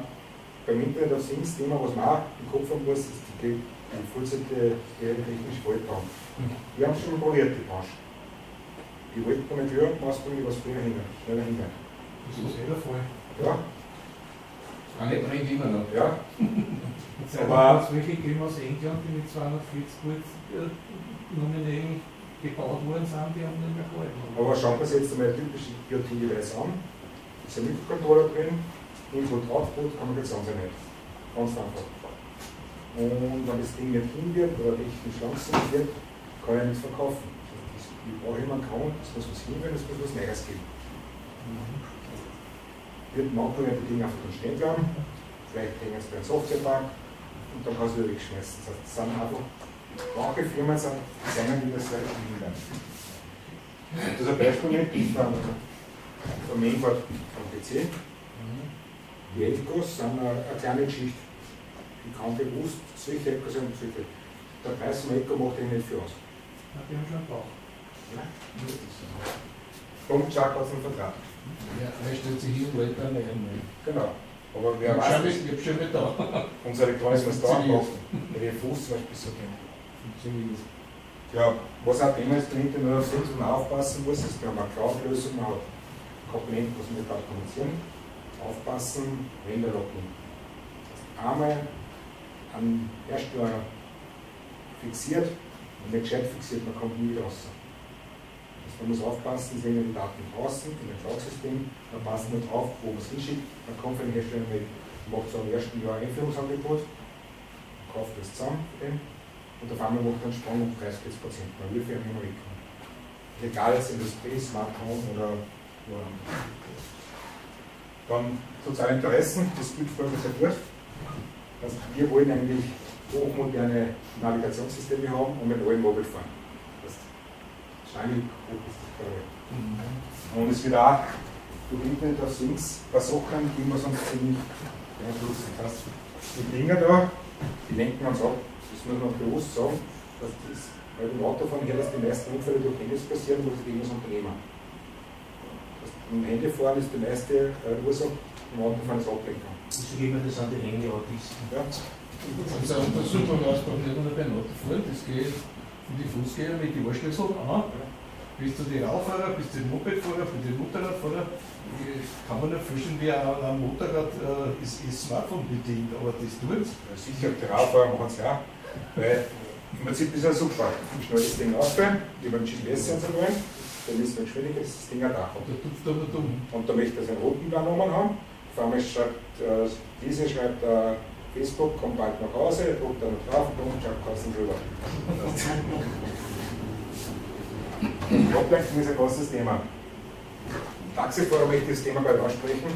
beim Internet of Things Thema, was man auch im Kopf haben muss, ist die, die vollzeitige technische Volltraum. Wir haben es schon mal probiert, die Branche. Die wollten damit hören, ausbringen, was früher hin, schneller hin. Das ist eh der Fall. Ja, Eine brennt immer noch. ja. Aber- es welche gegeben aus England, die mit 240 Volt äh, nominell gebaut worden sind, die haben nicht mehr gehalten. Aber schauen wir uns jetzt einmal typische IoT-Device an. Da ist ein Mikrocontroller drin, Input, Output, kann man jetzt ansehen nicht. Ganz einfach. Und wenn das Ding nicht hin wird oder technisch langsam wird, kann ich nichts verkaufen. Ich brauche immer einen Grund, es muss was hin werden, es muss was Neues geben. Wird manchmal die Dinge einfach dann stehen bleiben, vielleicht hängen sie bei einem Softwarebank und dann kannst du wieder wegschmeißen. Das heißt, das sind einfach, manche Firmen sind Designer, die das weiter hindern. Das ist ein Beispiel mit von, vom Mainboard vom PC. Die Ecos sind eine, eine kleine Geschichte. Ich kann bewusst solche Ecos und solche. der Preis vom Eco macht ihn nicht für uns. Ja, die haben schon einen Bauch. Punkt, Chuck hat es einen Vertrag. Ja, er stellt sich hin und lädt dann ein. Genau. Aber Ich wer habe weiß, ich hab schon mit da. unser elektronisches Funktioniert. Restaurant macht, der Fuß zum Beispiel so gehen. Funktioniert. Ja, was auch Thema ist, dahinter nur auf man aufpassen muss, ist, wir haben eine Cloud-Lösung, man hat Komponenten, was wir gerade kommunizieren, aufpassen, Render-Login. Einmal an Hersteller fixiert und nicht gescheit fixiert, man kommt nie raus. Also man muss aufpassen, sehen wir die Daten draußen in dem Cloud-System, man passt nicht drauf, wo man es hinschickt, man kommt von den Herstellern mit, macht so im ersten Jahr ein Einführungsangebot, kauft das zusammen für den und auf einmal macht einen Sprung um 30 Prozent. Man will für ihn immer wegkommen. Egal jetzt Industrie, Smart Home oder wo auch immer. Dann soziale Interessen, das gilt sehr gut. Also wir wollen eigentlich hochmoderne Navigationssysteme haben und mit allen Mobile fahren. Das Shiny hoch ist das Problem. Und es wird auch durch Internet of Things bei Sachen, die wir sonst ziemlich beeinflussen. Heißt, die Dinger da, die lenken uns ab. Das muss man bewusst sagen, dass das bei dem Autofahren her, dass die meisten Unfälle durch Handys passieren, wo sie gegen das Unternehmen. Das, Im Handyfahren ist die meiste äh, Ursache, im Autofahren ist Ablenkung. Geben wir das an die Handy-Autisten? Ja. Also Untersuchung ausmachen nicht nur beim Autofahren, das geht von die Fußgänger mit die Ohrschlüssel an, bis zu den Radfahrer, bis zu den Mopedfahrer, bis zu den Motorradfahrer. Ich kann man nicht vorstellen, wie ein, Motorrad äh, ist, ist Smartphone bedient, aber das tut es. Ja, Sicher, die Radfahrer machen es ja auch. Weil im Prinzip ist es ja super. Ich schneide das Ding auf, über den GPS-Sensor rein, dann ist die Geschwindigkeit, das Ding da. Und da möchte er seinen roten Bananen haben. Auf einmal schreibt äh, diese, schreibt äh, Facebook, kommt bald nach Hause, druckt dann drauf und schaut kosten drüber. Die Ablenkung ist ein großes Thema. Taxifahrer möchte ich das Thema gleich ansprechen.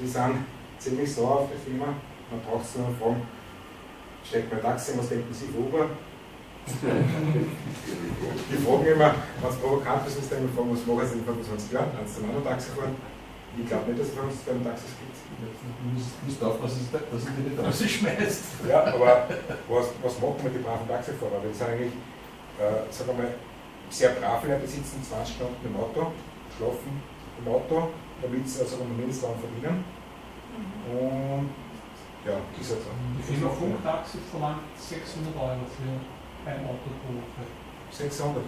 Die sind ziemlich sauer auf das Thema. Man braucht es nur fragen, steckt mein Taxi, was denken Sie für Uber? Die fragen immer, wenn es provokant ist, ist dann fragen, was machen Sie in 25 Jahren? Kannst du noch Taxi fahren? Ich glaube nicht, dass es 25 Jahre Taxis gibt. Du musst, aufpassen, dass die nicht rausschmeißt. Ja, aber was, was machen wir die braven Taxifahrer? Die sind eigentlich, äh, sagen wir mal, sehr brav in der Besitzen, 20 Stunden im Auto, schlafen im Auto, damit sie also mindestens dann verdienen. Und ja, ist halt so. Die Firma Funktaxi verlangt 600 Euro für ein Auto pro Woche. 600.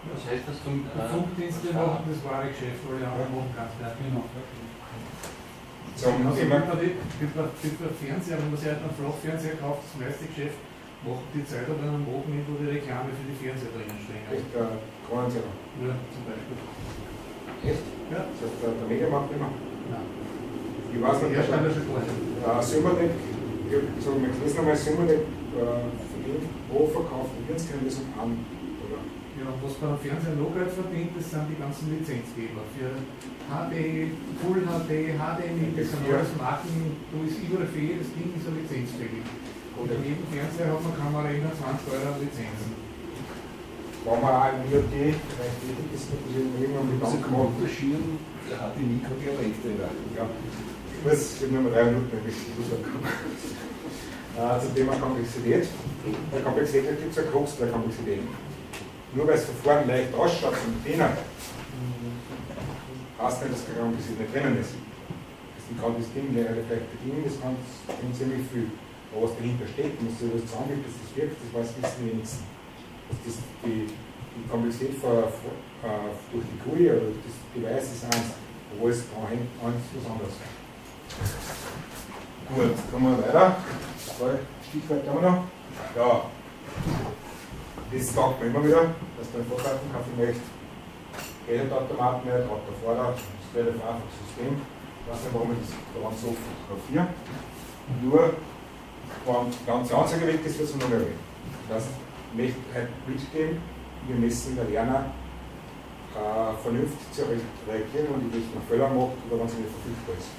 Das heißt, dass du Die äh, Funkdienste machen das wahre Geschäft, wo die anderen machen ganz klar. Genau. Zum Also wie bei Fernseher, wenn man sich halt einen Flachfernseher kauft, das meiste Geschäft machen die Zeit oder einen Morgen hin, wo die Reklame für die Fernseher drinnen stehen. echt, äh, Kronenzähler. Ja, zum Beispiel. Echt? Ja. Das heißt, der, Mediamarkt immer. Nein. Ich der äh, Silberdeck, ich habe so mit gelesen einmal, Silberdeck äh, verdient pro verkauften Virenskernlösung an. Oder? Ja, und was man am Fernseher noch Geld verdient, das sind die ganzen Lizenzgeber. Für HD, Full HD, HDMI, das sind Ja. alles Marken, da ist überall für jedes Ding ist eine Lizenz fällig. Und in jedem Fernseher hat man Kamera immer 20 Euro an Lizenzen. wenn man auch im IoT vielleicht tätig ist, mit diesem Medium und die Also Bank kann macht. unterschieden, der hat die Mikro Dialekte rein. Ja, ich muss ich habe nur drei Minuten, bis ich Schluss komme. Äh, zum Thema Komplexität. Bei Komplexität gibt es eine Krux der Komplexität. Nur weil das Verfahren leicht ausschaut zum Bedienen, heißt nicht, dass keine Komplexität drinnen ist. Das kann das Ding der vielleicht bedienen, das kann ziemlich viel. Aber was dahinter steht, muss sich das zusammengibt, dass das wirkt, das weiß die wenigsten. Dass das die, die Komplexität vor, vor, äh, durch die GUI oder das Device ist eins, wo es eins was anderes. Gut, kommen wir weiter. Zwei Stichworte haben wir noch. Ja, das sagt man immer wieder, dass man vorgreifen kann, vielleicht Geldautomaten nicht, Autofahrer, das relativ einfaches System. Ich weiß nicht, warum ich das daran so fotografiere. Nur, wenn die ganze Anzeige weg ist, wird es noch mehr weg. Das heißt, ich möchte halt mitgeben, wir müssen der Lerner äh, vernünftig reagieren und die richtigen Fehler macht, oder wenn sie nicht verfügbar ist.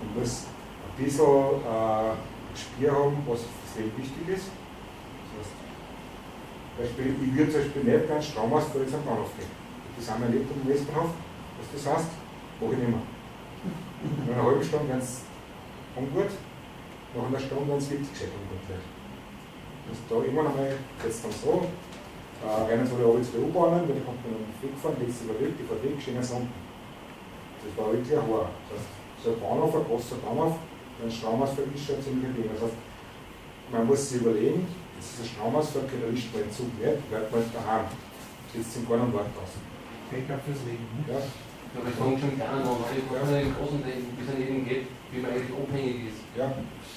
Man muss ein bisschen äh, Gespür haben, was sie wichtig ist. Das heißt, Beispiel, ich würde zum Beispiel nicht ganz Stromausfall jetzt am Bahnhof gehen. Die sind wir erlebt am Westbahnhof, was das heißt, mache ich nicht mehr. In einer halben Stunde, es ungut, nach einer Stunde, es 70 Sekunden ungut wird. Das da irgendwann einmal jetzt dann so, äh, rennen so die ABC-U-Bahnen, dann kommt man wegfahren, lässt sich überlegt, die fährt weg, sie unten. Das war wirklich ein Horror. Das heißt, so ein Bahnhof, ein großer Bahnhof, ein Stromausfall ist schon ziemlich ein Ding. Das heißt, man muss sich überlegen, jetzt ist ein Stromausfall, der man den Zug nicht, bleibt man daheim. Sitzt im Garten und wartet aus. Backup fürs Leben. Ne? Ja. Ja, aber es fängt schon gar nicht an, weil ich kann den großen denken, bis es eben geht, wie man eigentlich abhängig ist. Ja.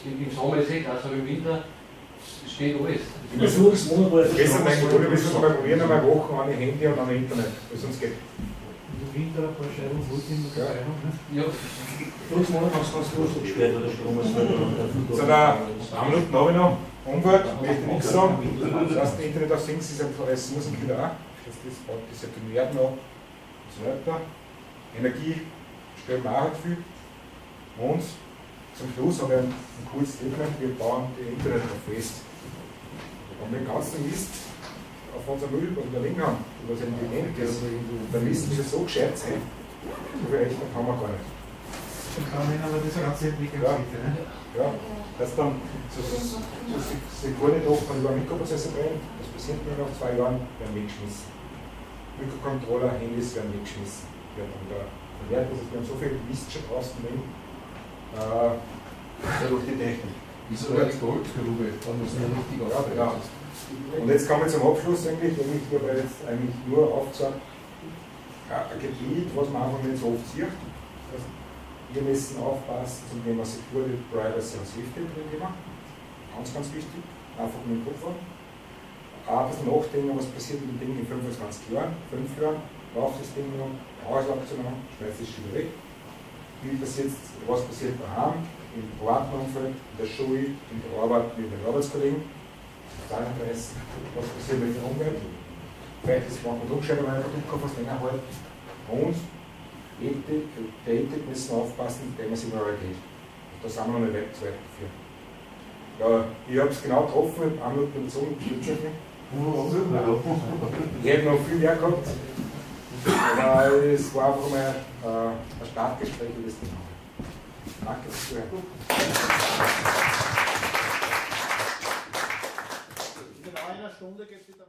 Im, Im Sommer ist es eh aber im Winter steht alles. Gestern mein Bruder, wir müssen mal probieren, einmal Wochen an die Handy und an das Internet, weil sonst geht. Winter ein paar Scheiben Wurzeln mit Ja. dabei haben. Ne? Ja, So, da, eine Minute habe ich noch. Umwelt, möchte ich nichts sagen. Das heißt, Internet of Things ist ein es muss ein Killer auch. Das ist das ist ja genährt noch und so weiter. Energie stellen wir auch halt viel. Und zum Schluss habe ich ein, ein cooles Statement, wir bauen die Internet noch fest. Und den ganzen Mist auf unserem Müll, wir liegen haben, was intelligent ist, dann müssen wir so gescheit sein. So viel rechnen kann man gar nicht. Dann kann man aber das ganze Entwicklungshilfe. Ne? Ja, dass dann so, so, so, so Sekunde doch mal über Mikroprozessor drehen, was passiert mir nach zwei Jahren, werden weggeschmissen. Mikrocontroller, Handys werden weggeschmissen. Werden dann da verwehrt, also wir haben so viel Mist schon draußen drin, äh, durch die Technik. Ist aber eine Goldgrube, da muss man richtig Ja, aufpassen. genau. Und jetzt kommen wir zum Abschluss eigentlich, nämlich ich habe jetzt eigentlich nur aufgezeigt, ein Gebiet, was man einfach nicht so oft sieht. Wir müssen aufpassen zum Thema Security, Privacy und Safety bei dem. Ganz, ganz wichtig. Einfach mit dem Kopf haben. Auch nachdenken, was passiert mit dem Ding in 25 Jahren, 5 Jahren, läuft das Ding noch, Ausschlag zu machen, schmeißt es wieder weg. Wie passiert, was passiert daheim, im privaten Umfeld, in der Schule, in der Arbeit mit den Arbeitskollegen. Interesse, was passiert mit der Umwelt. Vielleicht ist manchmal umgeschrieben, wenn ein Produkt was länger hält. Und Ethik, der Ethik müssen wir aufpassen, Thema Similarität. Da sind wir noch nicht weit, zu dafür. Ja, ich habe es genau getroffen, ich habe eine Minute bezogen, stütze mich. Ich hätte noch viel mehr gehabt, aber es war einfach mal äh, ein Startgespräch über das Thema. Danke fürs Zuhören. Genau in einer